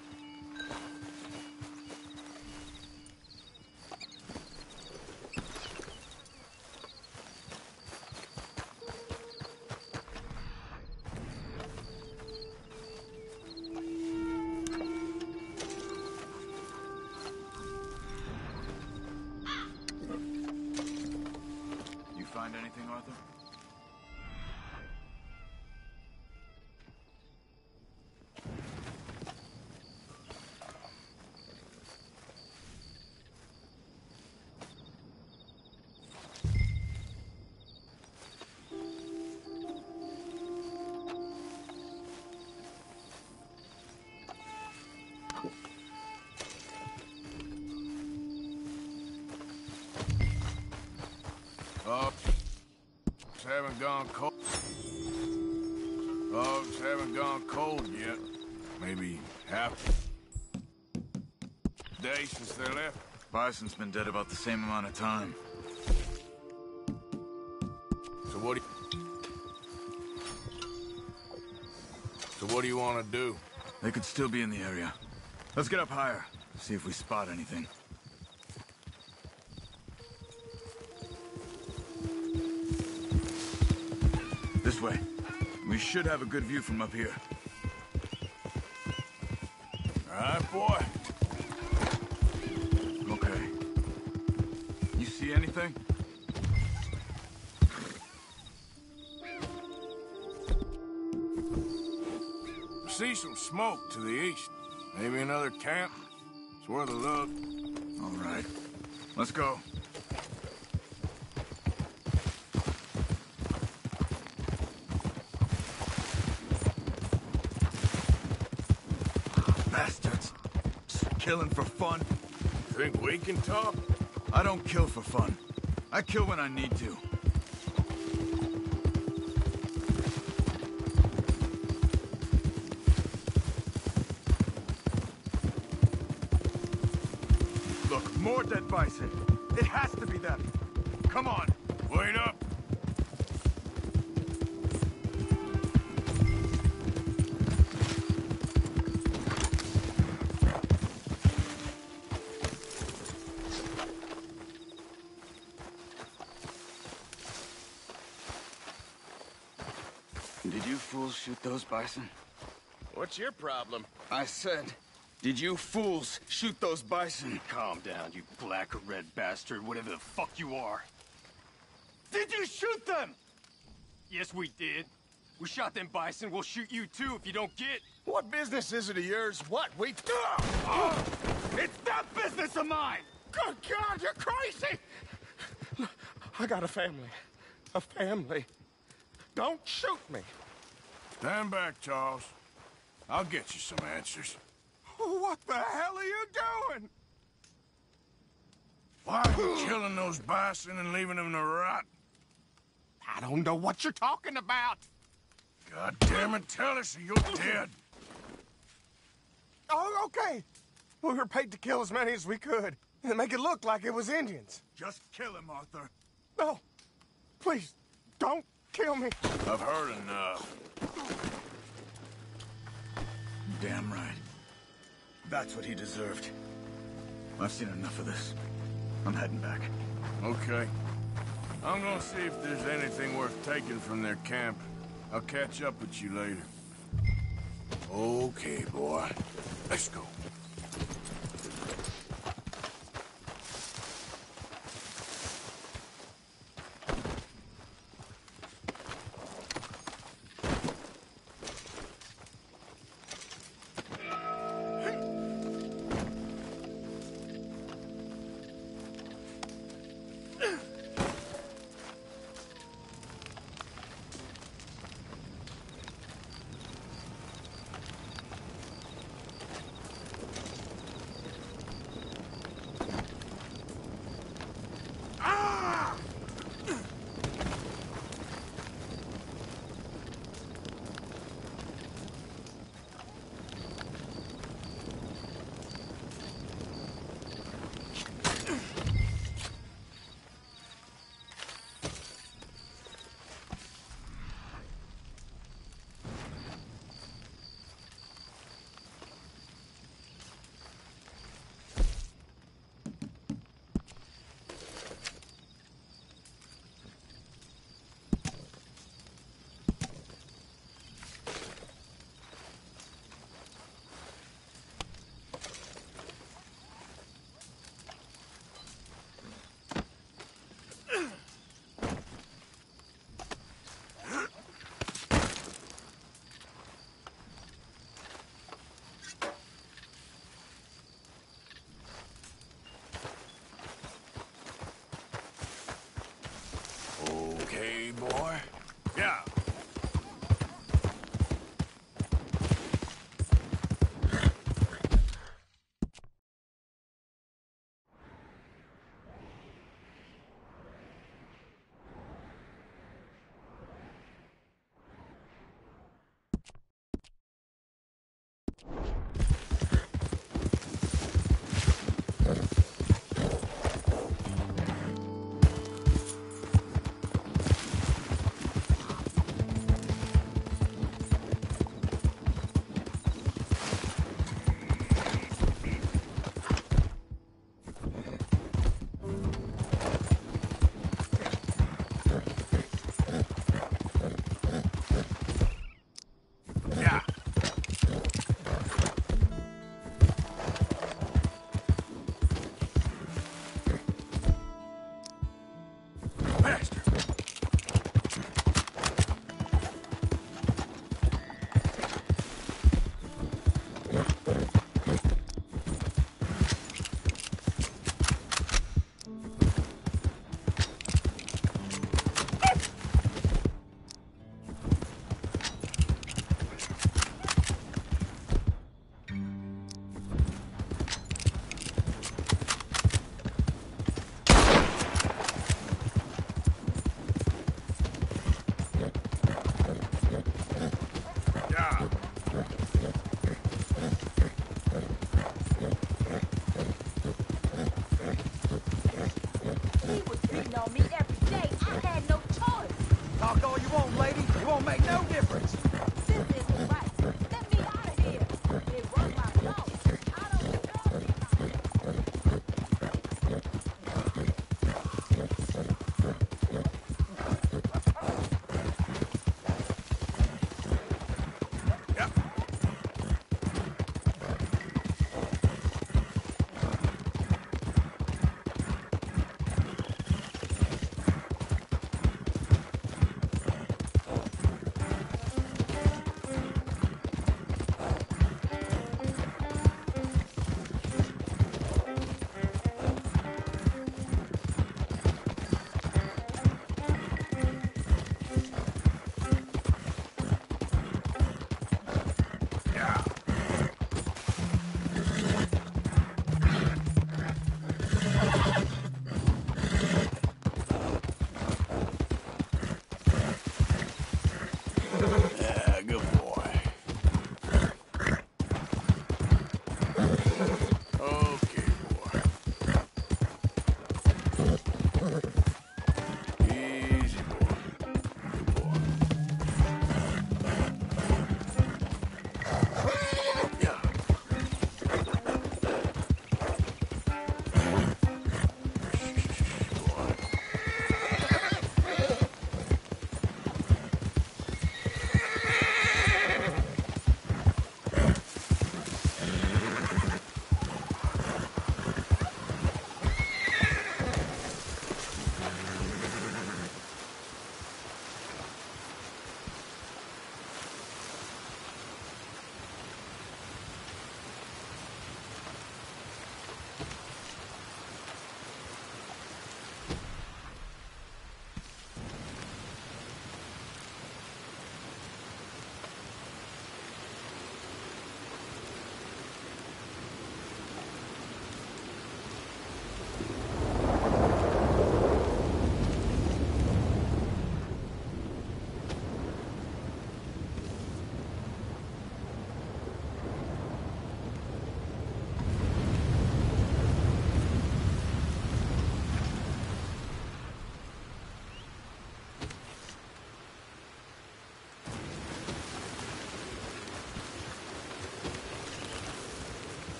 Gone cold. Ops haven't gone cold yet. Maybe half day since they left. Bison's been dead about the same amount of time. So what do you... So what do you want to do? They could still be in the area. Let's get up higher, see if we spot anything. Should have a good view from up here. All right, boy. Okay. You see anything? See some smoke to the east. Maybe another camp. It's worth a look. All right. Let's go. Bastards. Just killing for fun. Think we can talk? I don't kill for fun. I kill when I need to. Look, more dead bison. It has to be them. Come on. Wait up. Bison? What's your problem? I said, did you fools shoot those bison? Calm down, you black or red bastard, whatever the fuck you are. Did you shoot them? Yes, we did. We shot them bison. We'll shoot you too if you don't get. What business is it of yours? What? We. Do? It's that business of mine! Good God, you're crazy! I got a family. A family. Don't shoot me. Stand back, Charles. I'll get you some answers. What the hell are you doing? Why are you killing those bison and leaving them to rot? I don't know what you're talking about. God damn it, tell us or you're dead. Oh, okay. We were paid to kill as many as we could and make it look like it was Indians. Just kill him, Arthur. No. Please, don't kill me. I've heard enough. Damn right. That's what he deserved. I've seen enough of this. I'm heading back. Okay. I'm gonna see if there's anything worth taking from their camp. I'll catch up with you later. Okay, boy. Let's go.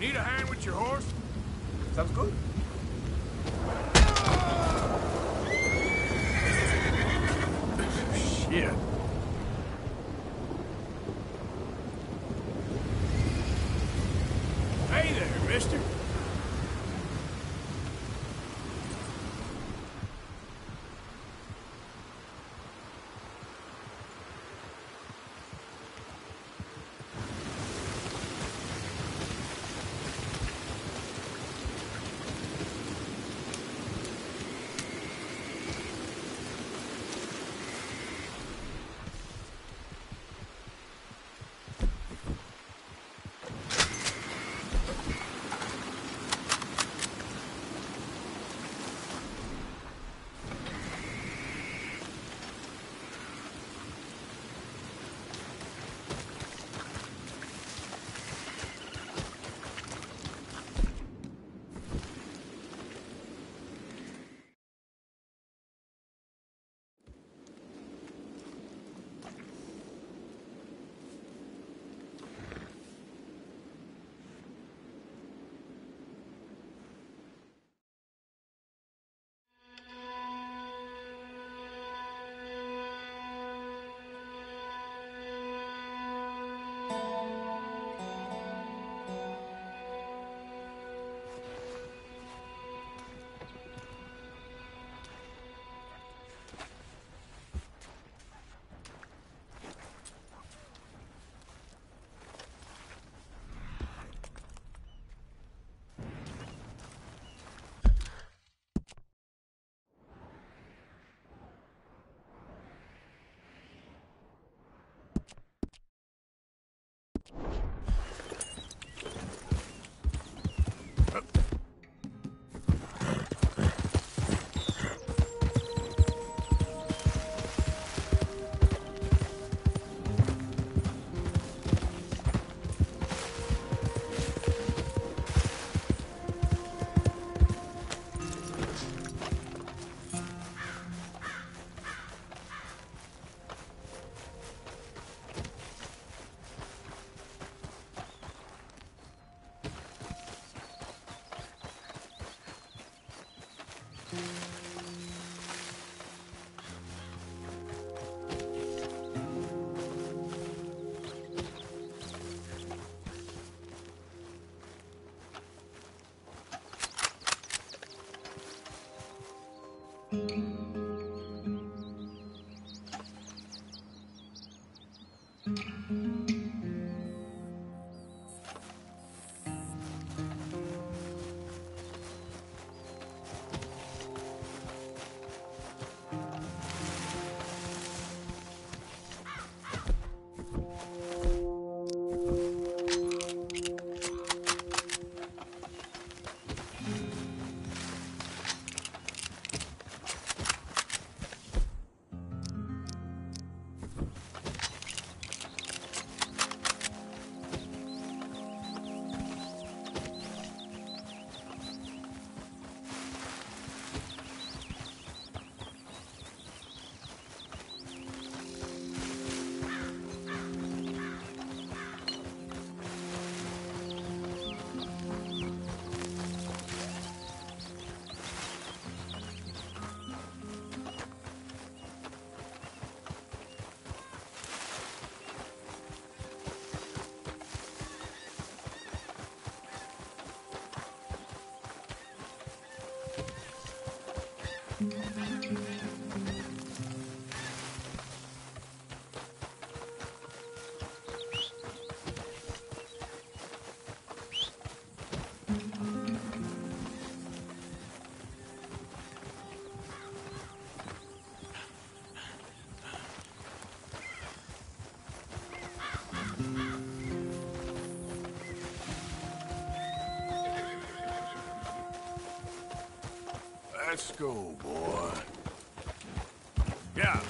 Need a hand with your horse? Sounds good. Shit. 嗯。There, mister. Let's go, boy. Yeah.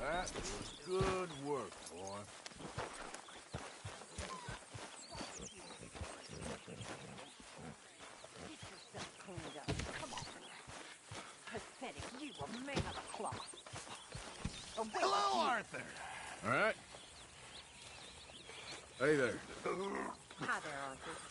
That was good work, boy. Get yourself cleaned up. Come on, Pathetic. You were made of a cloth. Hello, Arthur. All right. Hey there. Hi there, Arthur.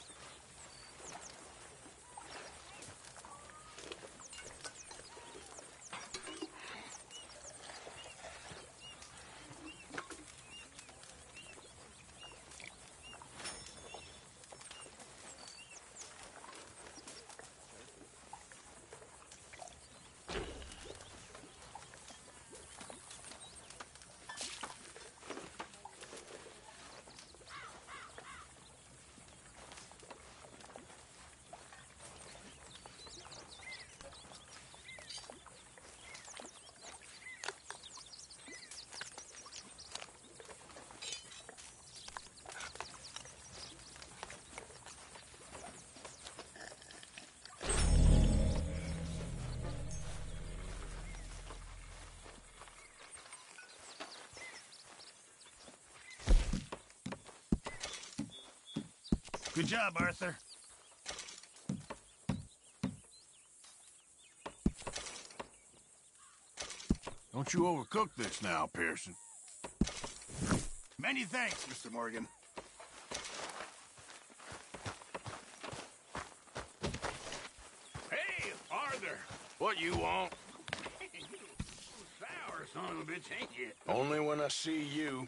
Good job, Arthur. Don't you overcook this now, Pearson. Many thanks, Mr. Morgan. Hey, Arthur. What you want? Sour son of a bitch, ain't you? Only when I see you.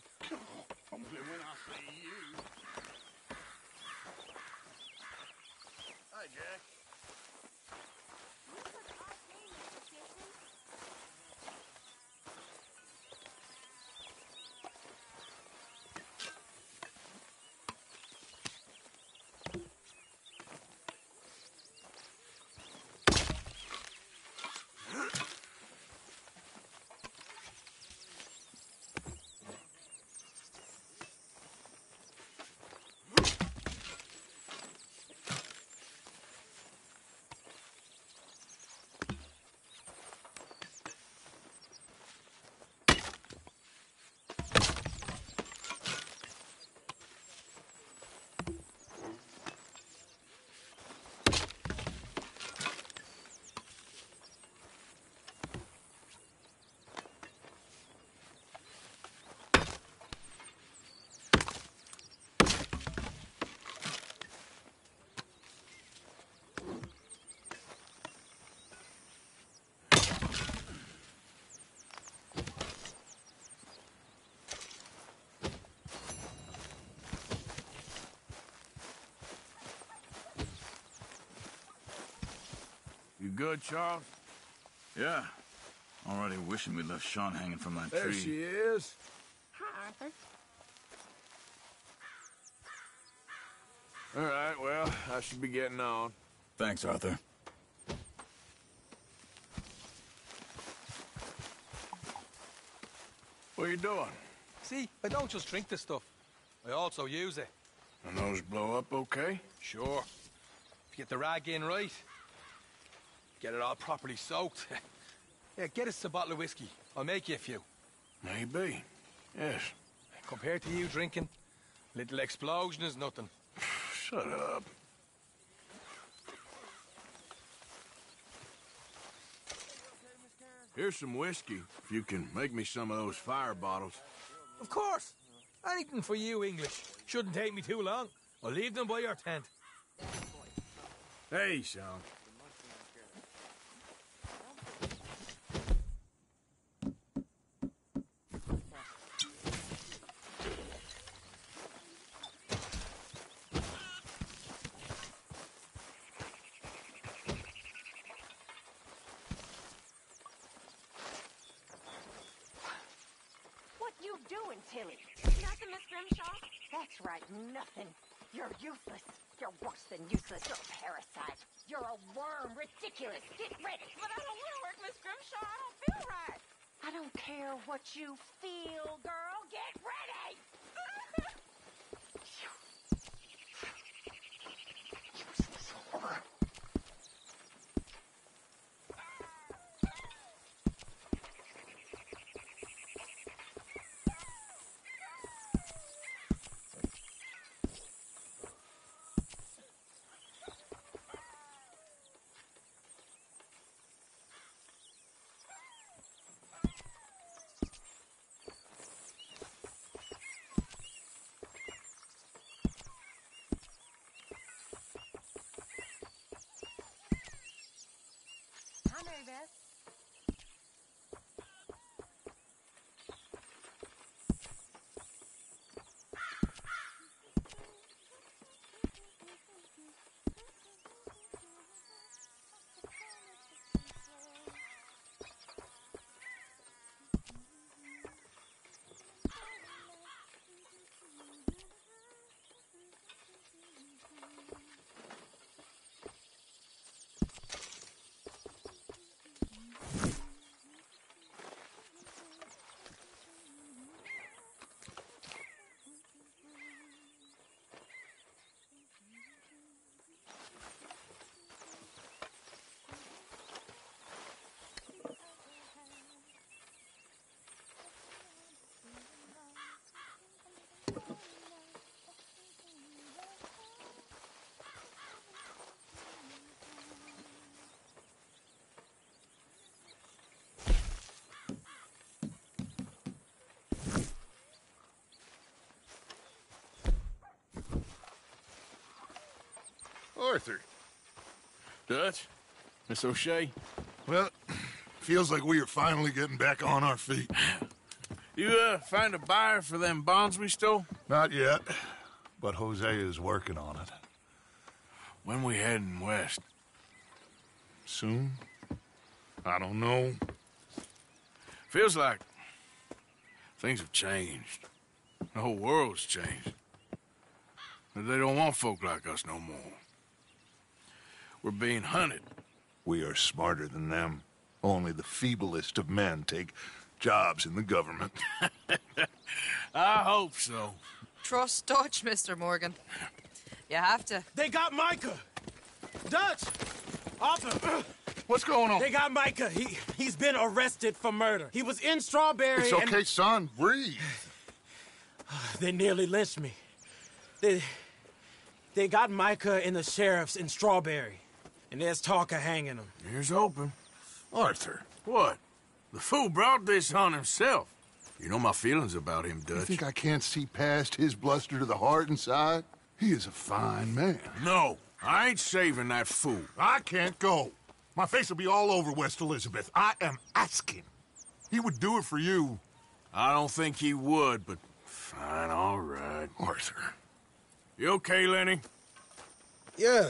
Good, Charles? Yeah. Already wishing we'd left Sean hanging from that There tree. she is. Hi, Arthur. All right, well, I should be getting on. Thanks, Arthur. What are you doing? See, I don't just drink this stuff. I also use it. And those blow up okay? Sure. If you get the rag in right, get it all properly soaked. yeah, get us a bottle of whiskey. I'll make you a few. Maybe. Yes. Compared to you drinking, little explosion is nothing. Shut up. Here's some whiskey, if you can make me some of those fire bottles. Of course. Anything for you, English. Shouldn't take me too long. I'll leave them by your tent. Hey, Sean. What you doing, Tilly? Nothing, Miss Grimshaw. That's right, nothing. You're useless. You're worse than useless. You're a parasite. You're a worm. Ridiculous. Get ready. But I don't want to work, Miss Grimshaw. I don't feel right. I don't care what you feel, girl. Get ready. Arthur. Dutch? Miss O'Shea? Well, feels like we are finally getting back on our feet. You, uh, find a buyer for them bonds we stole? Not yet, but Hosea is working on it. When we heading west? Soon? I don't know. Feels like things have changed. The whole world's changed. They don't want folk like us no more. We're being hunted. We are smarter than them. Only the feeblest of men take jobs in the government. I hope so. Trust Dutch, Mr. Morgan. You have to. They got Micah! Dutch! Arthur! What's going on? They got Micah. He, he's been arrested for murder. He was in Strawberry It's okay, and... son. Breathe. They nearly lynched me. They... They got Micah and the sheriffs in Strawberry. And there's talk of hanging him. Here's open. Arthur. What? The fool brought this on himself. You know my feelings about him, You think I can't see past his bluster to the heart inside? He is a fine man. No, I ain't saving that fool. I can't go. My face will be all over West Elizabeth. I am asking. He would do it for you. I don't think he would, but fine, all right. Arthur. You okay, Lenny? Yeah,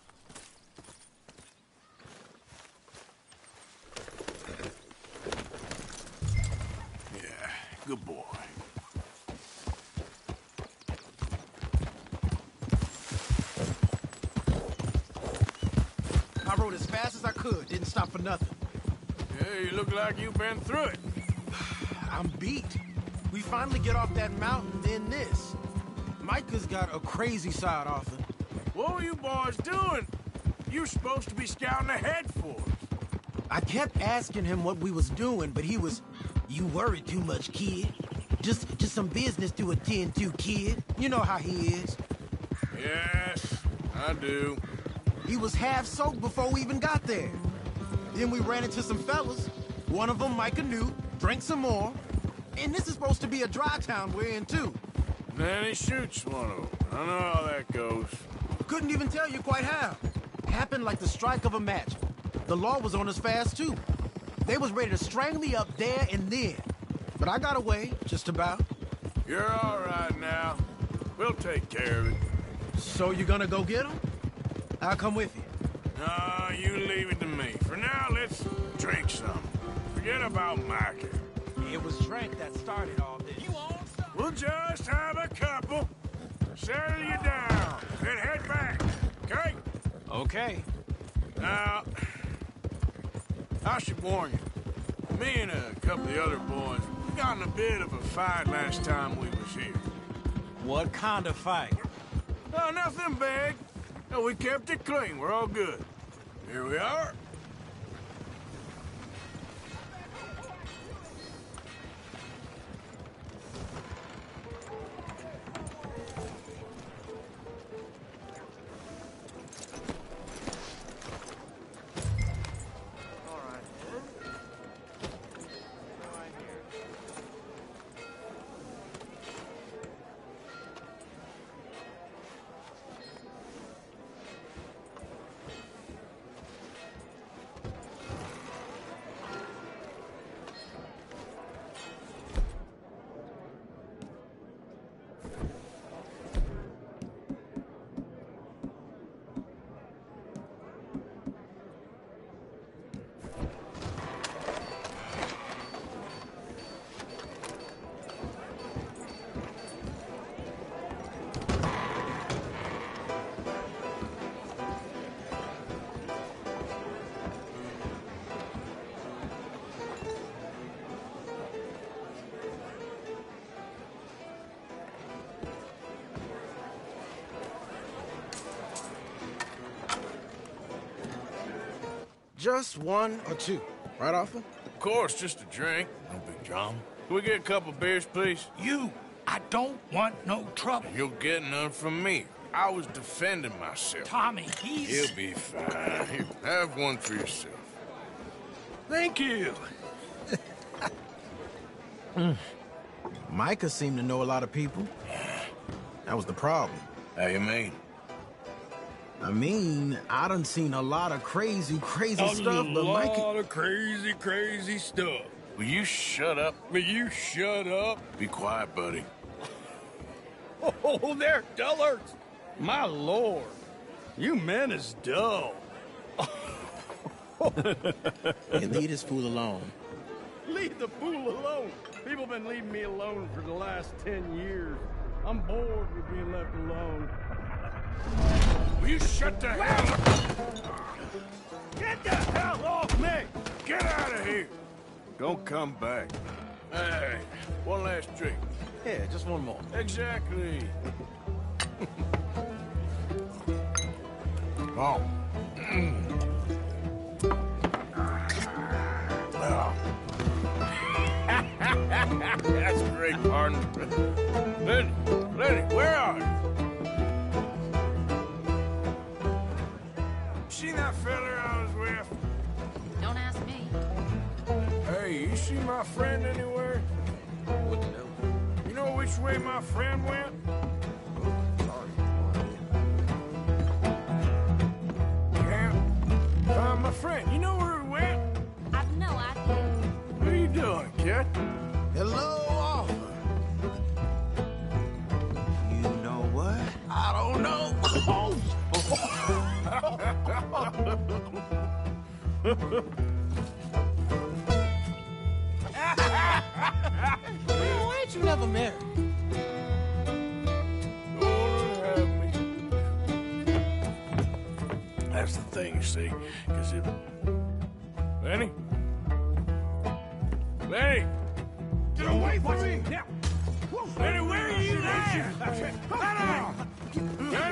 Good boy. I rode as fast as I could, didn't stop for nothing. Yeah, you look like you've been through it. I'm beat. We finally get off that mountain, then this. Micah's got a crazy side, Arthur. What were you boys doing? You're supposed to be scouting ahead for us. I kept asking him what we was doing, but he was, you worry too much, kid. Just, just some business to attend to, kid. You know how he is. Yes, I do. He was half soaked before we even got there. Then we ran into some fellas. One of them, Micah knew, drank some more. And this is supposed to be a dry town we're in, too. Then he shoots one of them. I know how that goes. Couldn't even tell you quite how. Happened like the strike of a match. The law was on us fast, too. They was ready to strangle me up there and then. But I got away, just about. You're all right now. We'll take care of it. So you gonna go get him? I'll come with you. No, you leave it to me. For now, let's drink some. Forget about Micah. It was drink that started all this. You We'll just have a couple. Settle you down, then head back, okay? Okay. Now, I should warn you. Me and uh, a couple of the other boys, we got in a bit of a fight last time we was here. What kind of fight? Oh, nothing big. No, we kept it clean. We're all good. Here we are. Just one or two. Right, Arthur? Of course, just a drink. No big drama. Can we get a couple beers, please? You, I don't want no trouble. You'll get none from me. I was defending myself. Tommy, he's... He'll be fine. Here, have one for yourself. Thank you. Mm. Micah seemed to know a lot of people. That was the problem. How you mean? I mean, I done seen a lot of crazy, crazy A stuff, but lot Micah... of crazy, crazy stuff. Will you shut up? Will you shut up? Be quiet, buddy. Oh, they're dullards. My lord. You men is dull. Hey, leave this fool alone. Leave the fool alone. People been leaving me alone for the last ten years. I'm bored with being left alone. Will you shut the hell up? Get the hell off me! Get out of here! Don't come back. Hey, one last drink. Yeah, just one more. Exactly. oh. That's great, pardon. Lenny, Lenny, where are you? See that fella I was with? Don't ask me. Hey, you see my friend anywhere? Wouldn't know. You know which way my friend went? Can't find uh, my friend. You know where he went? I've no idea. What are you doing, kid? Hello, Arthur. You know what? I don't know. Man, why ain't you never married? Lord have me. That's the thing, you see, because if... Lenny? Lenny! Get away from me! Now! Lenny, where are you there? Lenny! Lenny!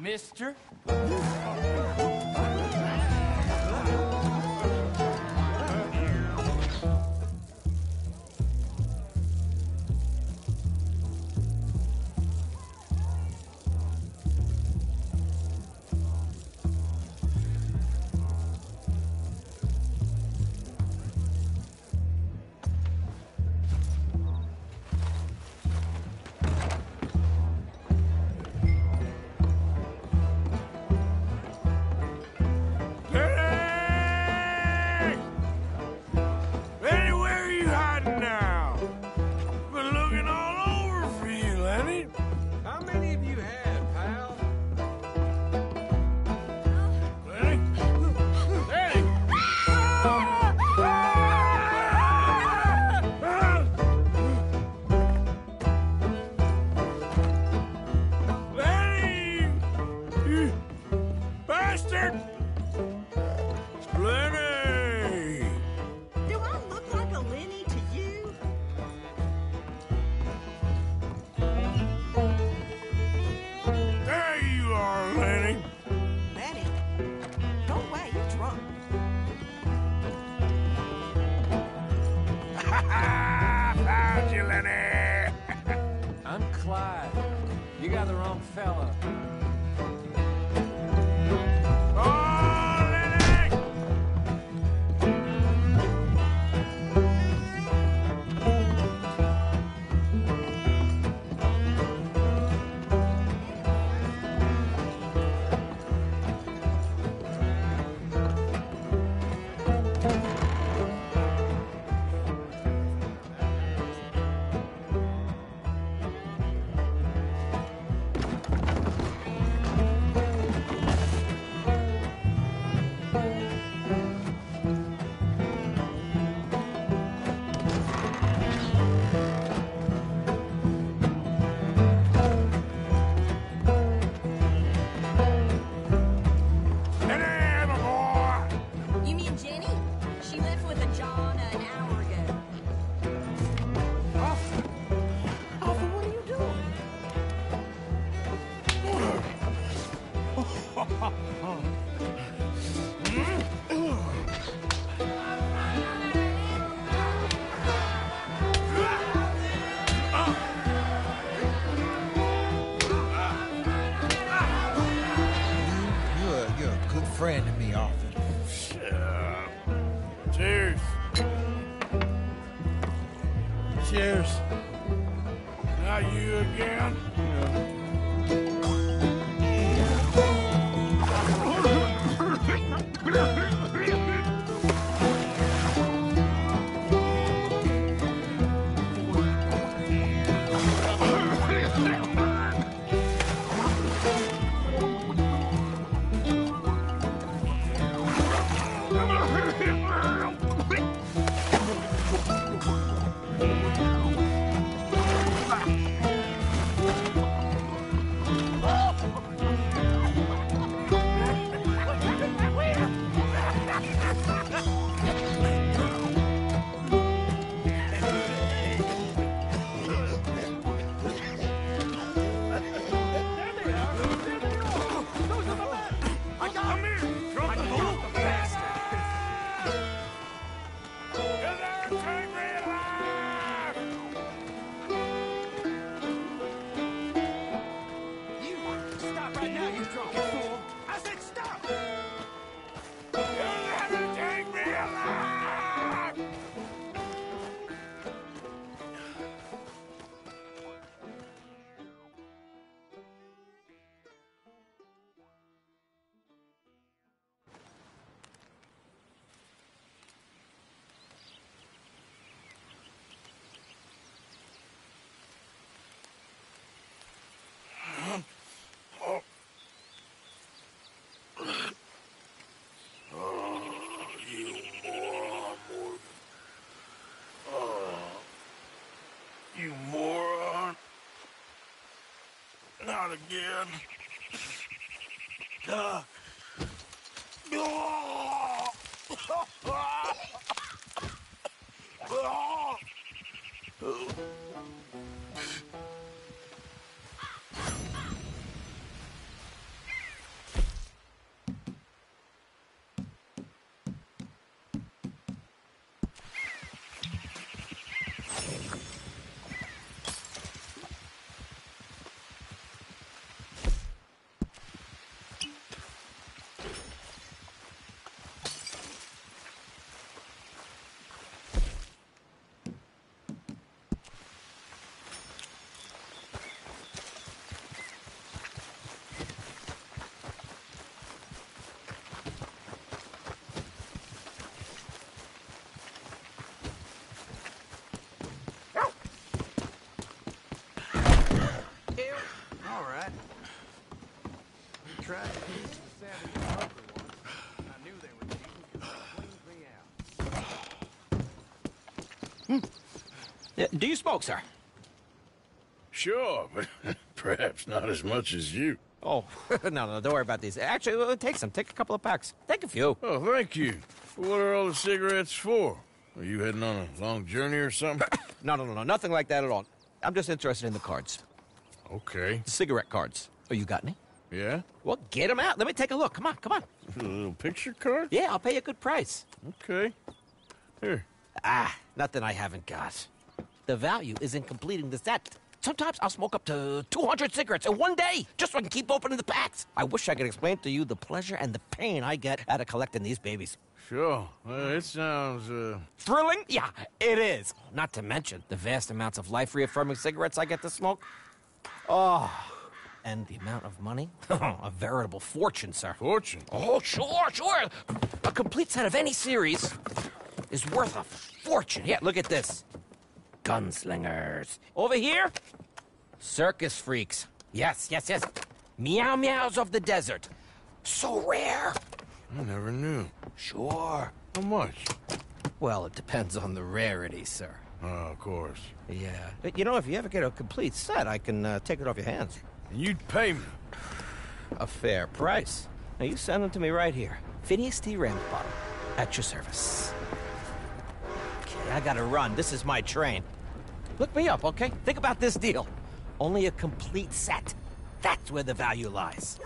mister. Again. Uh, All right. We tried to use the savage smoker once. I knew they were cheating because they cleaned me out. Yeah, do you smoke, sir? Sure, but perhaps not as much as you. Oh, no, no, don't worry about these. Actually, take some. Take a couple of packs. Take a few. Oh, thank you. What are all the cigarettes for? Are you heading on a long journey or something? No, no, no, no, nothing like that at all. I'm just interested in the cards. Okay. Cigarette cards. Oh, you got any? Yeah? Well, get them out. Let me take a look. Come on, come on. A little picture card? Yeah, I'll pay you a good price. Okay. Here. Ah, nothing I haven't got. The value is in completing the set. Sometimes I'll smoke up to 200 cigarettes in one day, just so I can keep opening the packs. I wish I could explain to you the pleasure and the pain I get out of collecting these babies. Sure. Well, it sounds, uh... Thrilling? Yeah, it is. Not to mention the vast amounts of life reaffirming cigarettes I get to smoke. Oh, and the amount of money? a veritable fortune, sir. Fortune? Oh, sure, sure. A complete set of any series is worth a fortune. Yeah, look at this. Gunslingers. Over here, circus freaks. Yes, yes, yes. Meow meows of the desert. So rare. I never knew. Sure. How much? Well, it depends on the rarity, sir. Oh, of course. Yeah. But, you know, if you ever get a complete set, I can uh, take it off your hands. And you'd pay me? A fair price. Now, you send them to me right here. Phineas T. Ramsbottom, at your service. Okay, I gotta run. This is my train. Look me up, okay? Think about this deal. Only a complete set. That's where the value lies.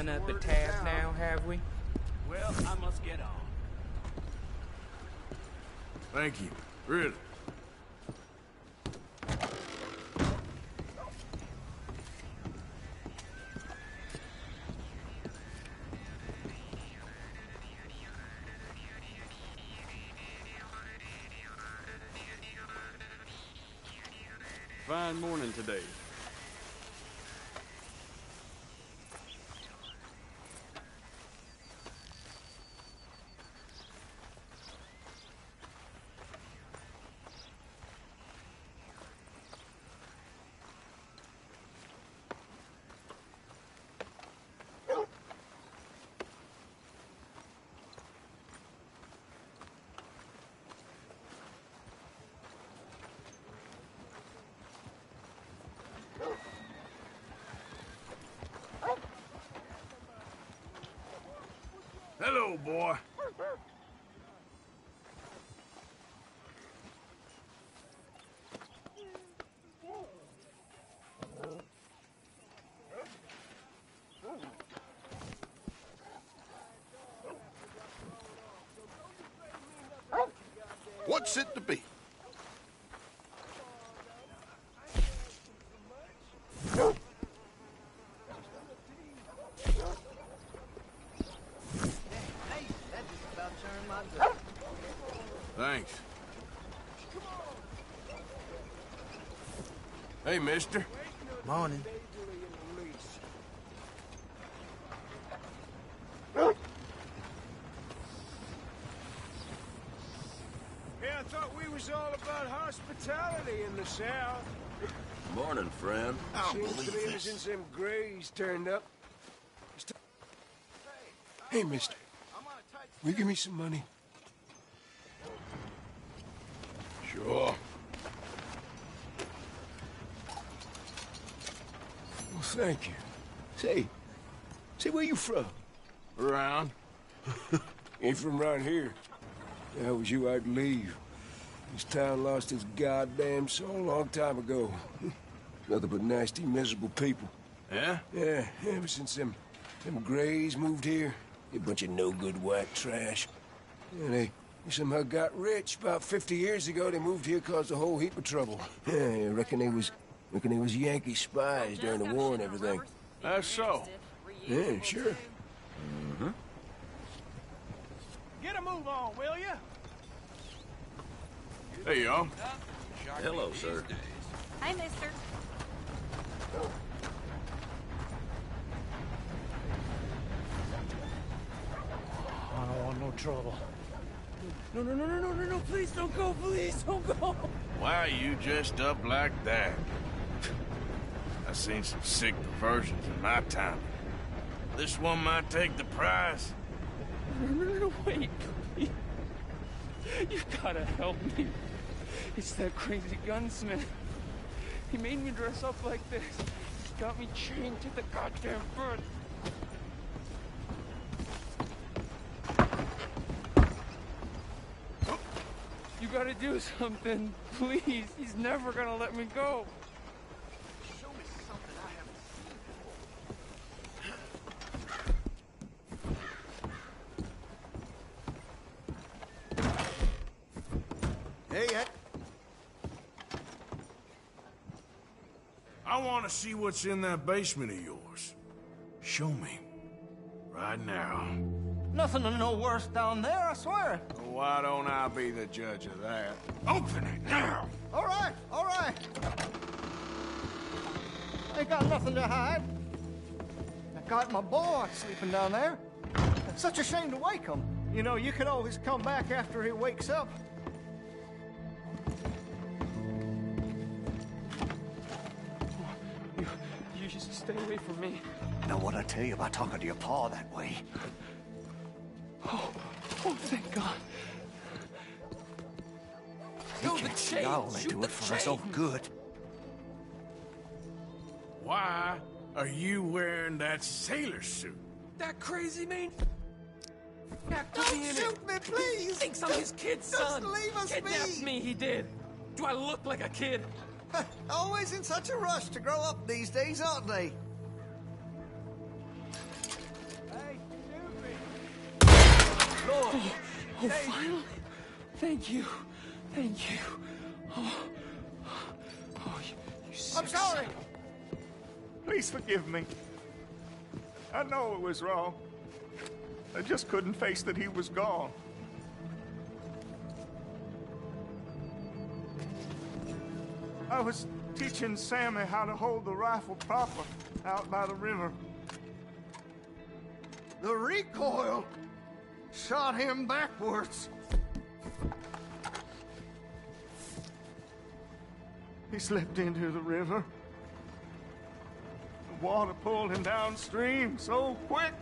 Run up the word tab now, have we? Well, I must get on. Thank you. Really. Hello, boy. What's it to be? Thanks. Hey, mister. Morning. Yeah, I thought we was all about hospitality in the South. Morning, friend. I don't Seems to me since them Grays turned up. Hey, mister. Will you give me some money? Sure. Well, thank you. Say, say, where you from? Around. Ain't from around here. If that was you, I'd leave. This town lost its goddamn soul a long time ago. Nothing but nasty, miserable people. Yeah? Yeah, ever since them, them Grays moved here, a bunch of no-good white trash. Yeah, they, He somehow got rich. About 50 years ago, they moved here, caused a whole heap of trouble. Yeah, I reckon they was, reckon they was Yankee spies during the war and everything. That's so. Yeah, sure. Mm-hmm. Get a move on, will you? Hey, y'all. Hello, sir. Hi, mister. I don't want no trouble. No, no, no, no, no, no, no, please don't go, please don't go. Why are you dressed up like that? I've seen some sick perversions in my time. This one might take the prize. No, no, no, wait, please. You gotta help me. It's that crazy gunsmith. He made me dress up like this. He got me chained to the goddamn bed. You gotta do something, please. He's never gonna let me go. Hey, I... I want to see what's in that basement of yours. Show me. Right now. Nothing no worse down there, I swear. Why don't I be the judge of that? Open it now! All right, all right. Ain't got nothing to hide. I got my boy sleeping down there. It's such a shame to wake him. You know, you can always come back after he wakes up. Stay away from me. Know what I tell you about talking to your paw that way? Oh, oh, thank God. You can't see I only do it for his own oh, good. Why are you wearing that sailor suit? That crazy man Kidnapped me in shoot me, please! He thinks I'm his kid's Just leave us Kidnapped be. me, he did. Do I look like a kid? Always in such a rush to grow up these days, aren't they? Oh, oh finally. Thank you. Thank you. Oh, oh you, you I'm sorry. son. Please forgive me. I know it was wrong. I just couldn't face that he was gone. I was teaching Sammy how to hold the rifle proper out by the river. The recoil shot him backwards. He slipped into the river. The water pulled him downstream so quick.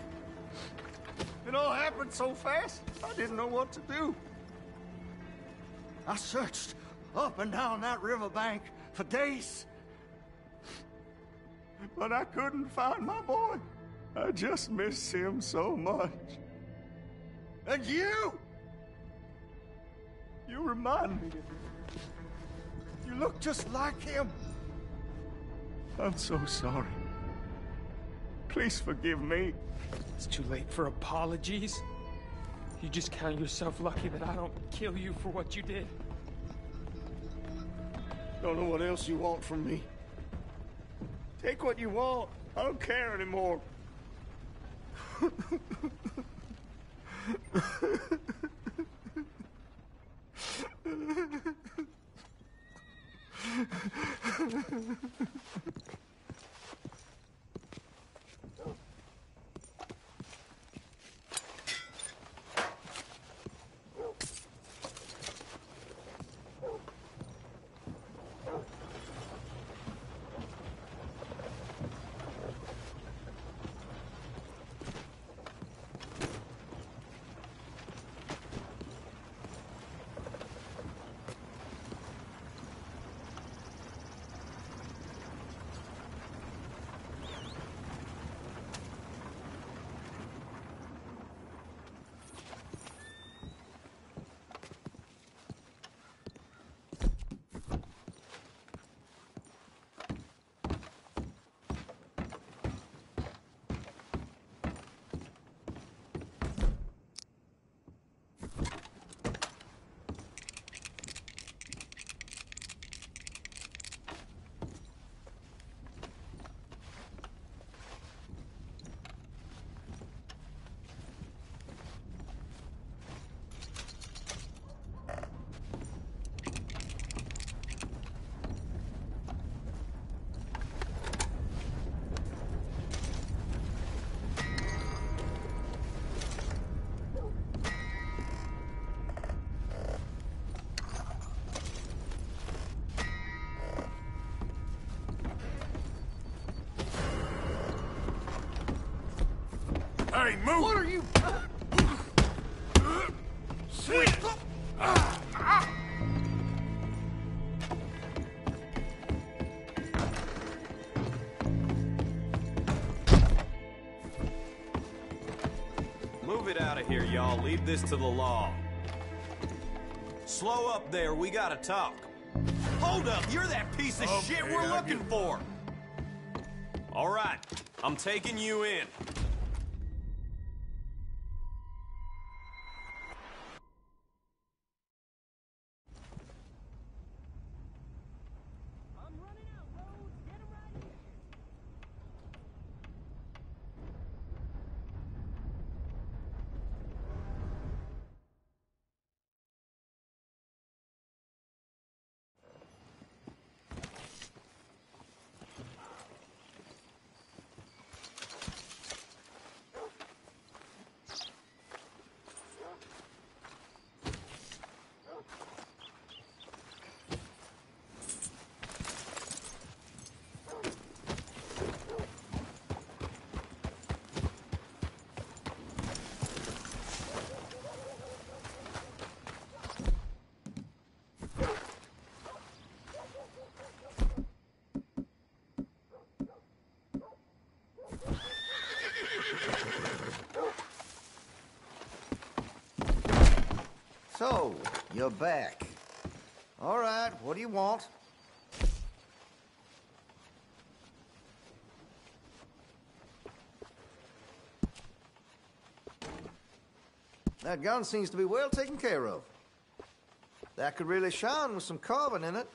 It all happened so fast, I didn't know what to do. I searched up and down that riverbank for days. But I couldn't find my boy. I just miss him so much. And you? You remind me. You look just like him. I'm so sorry. Please forgive me. It's too late for apologies. You just count yourself lucky that I don't kill you for what you did. Don't know what else you want from me. Take what you want. I don't care anymore. move! What are you... Sweet! Move it out of here, y'all. Leave this to the law. Slow up there. We gotta talk. Hold up. You're that piece of Okay, shit we're looking get- for. All right. I'm taking you in. So, you're back. All right, what do you want? That gun seems to be well taken care of. That could really shine with some carbon in it.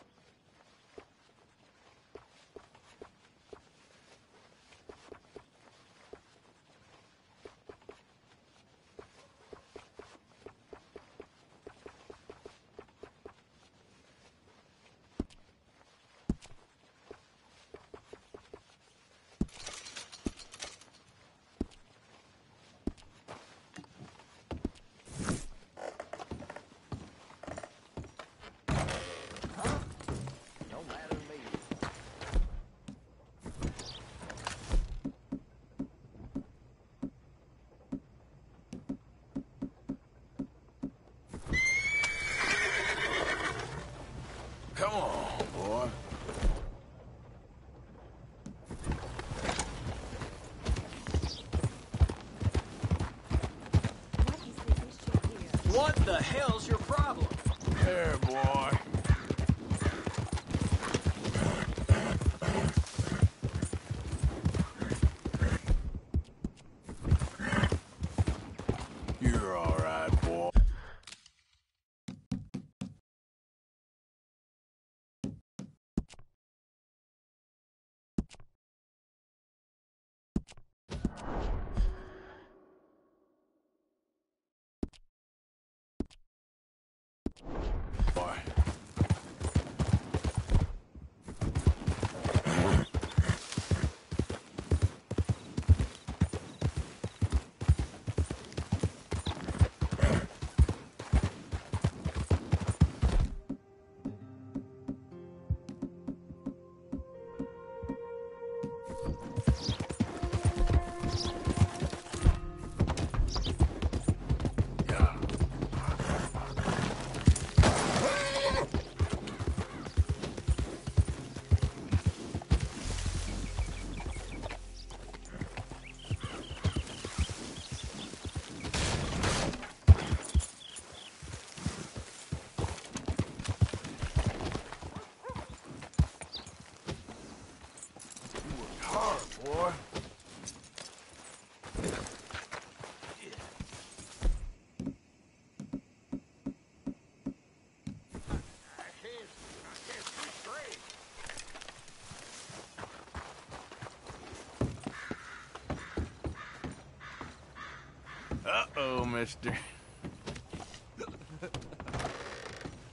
Uh-oh, mister.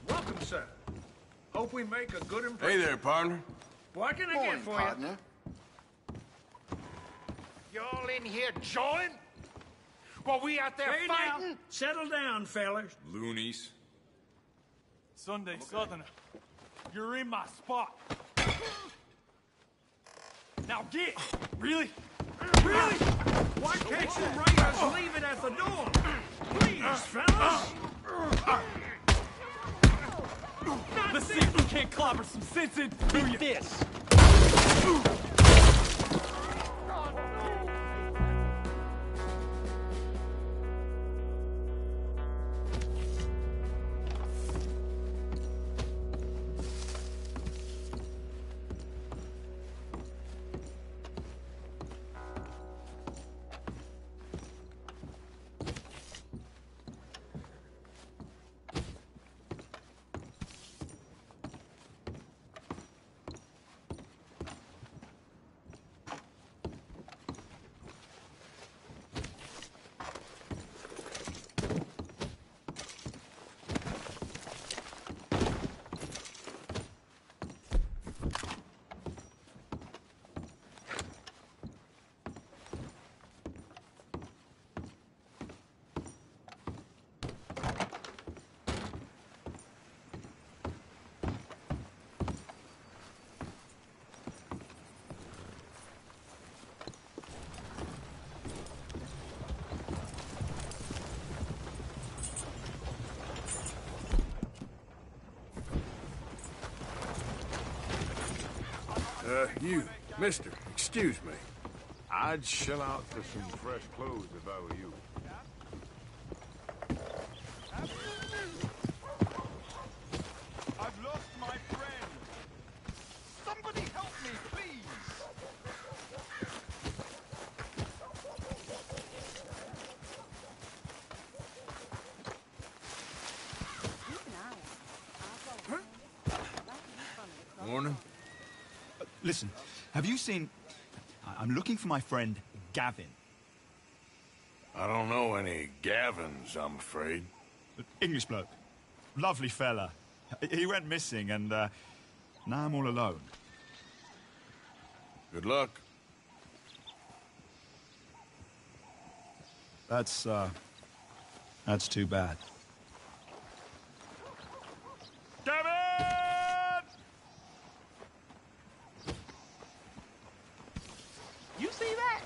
Welcome, sir. Hope we make a good impression. Hey there, partner. What can I Morning, get for partner. you? Y'all in here jawing? While we out there Hey, now. Settle down, fellas. Loonies. Sunday Southerner, you're in my spot. Now get! Really? Really? Why can't you raiders leave it at the door? Please, fellas! Let's see if we can't clobber some sense into you. this. Uh, you, mister, excuse me. I'd shell out for some fresh clothes if I were you. I've lost my friend. Somebody help me, please. Morning. Listen, have you seen... I'm looking for my friend, Gavin. I don't know any Gavins, I'm afraid. English bloke. Lovely fella. He went missing and, uh, now I'm all alone. Good luck. That's, uh... That's too bad. You see that?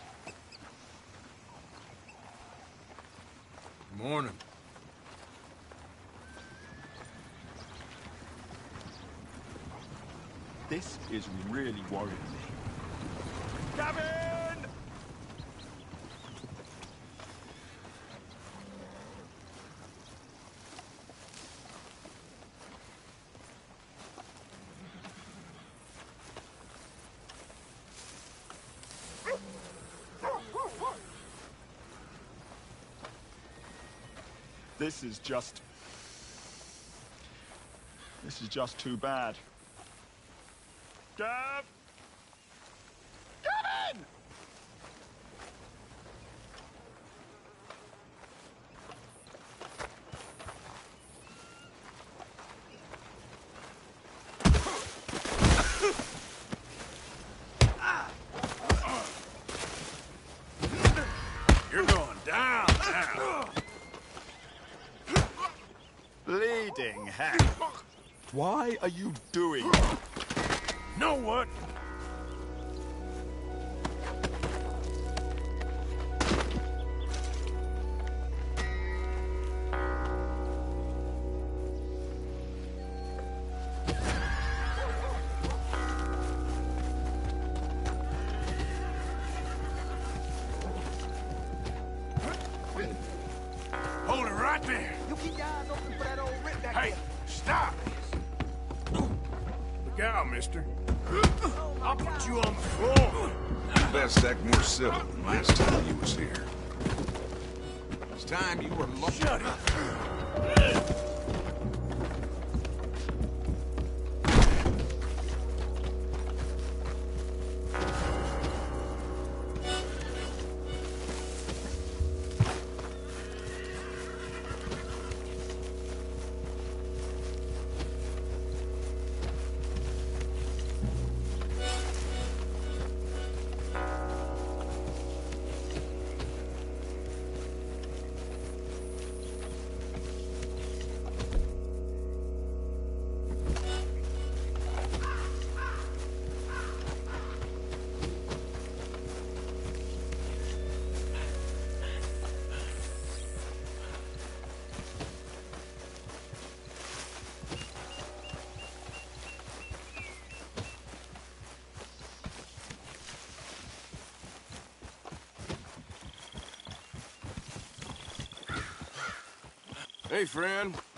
Morning. This is really worrying me. Gavin! This is just... This is just too bad. Gav! Gavin! You're going down now. Heck. Why are you doing Know what? Hey, friend.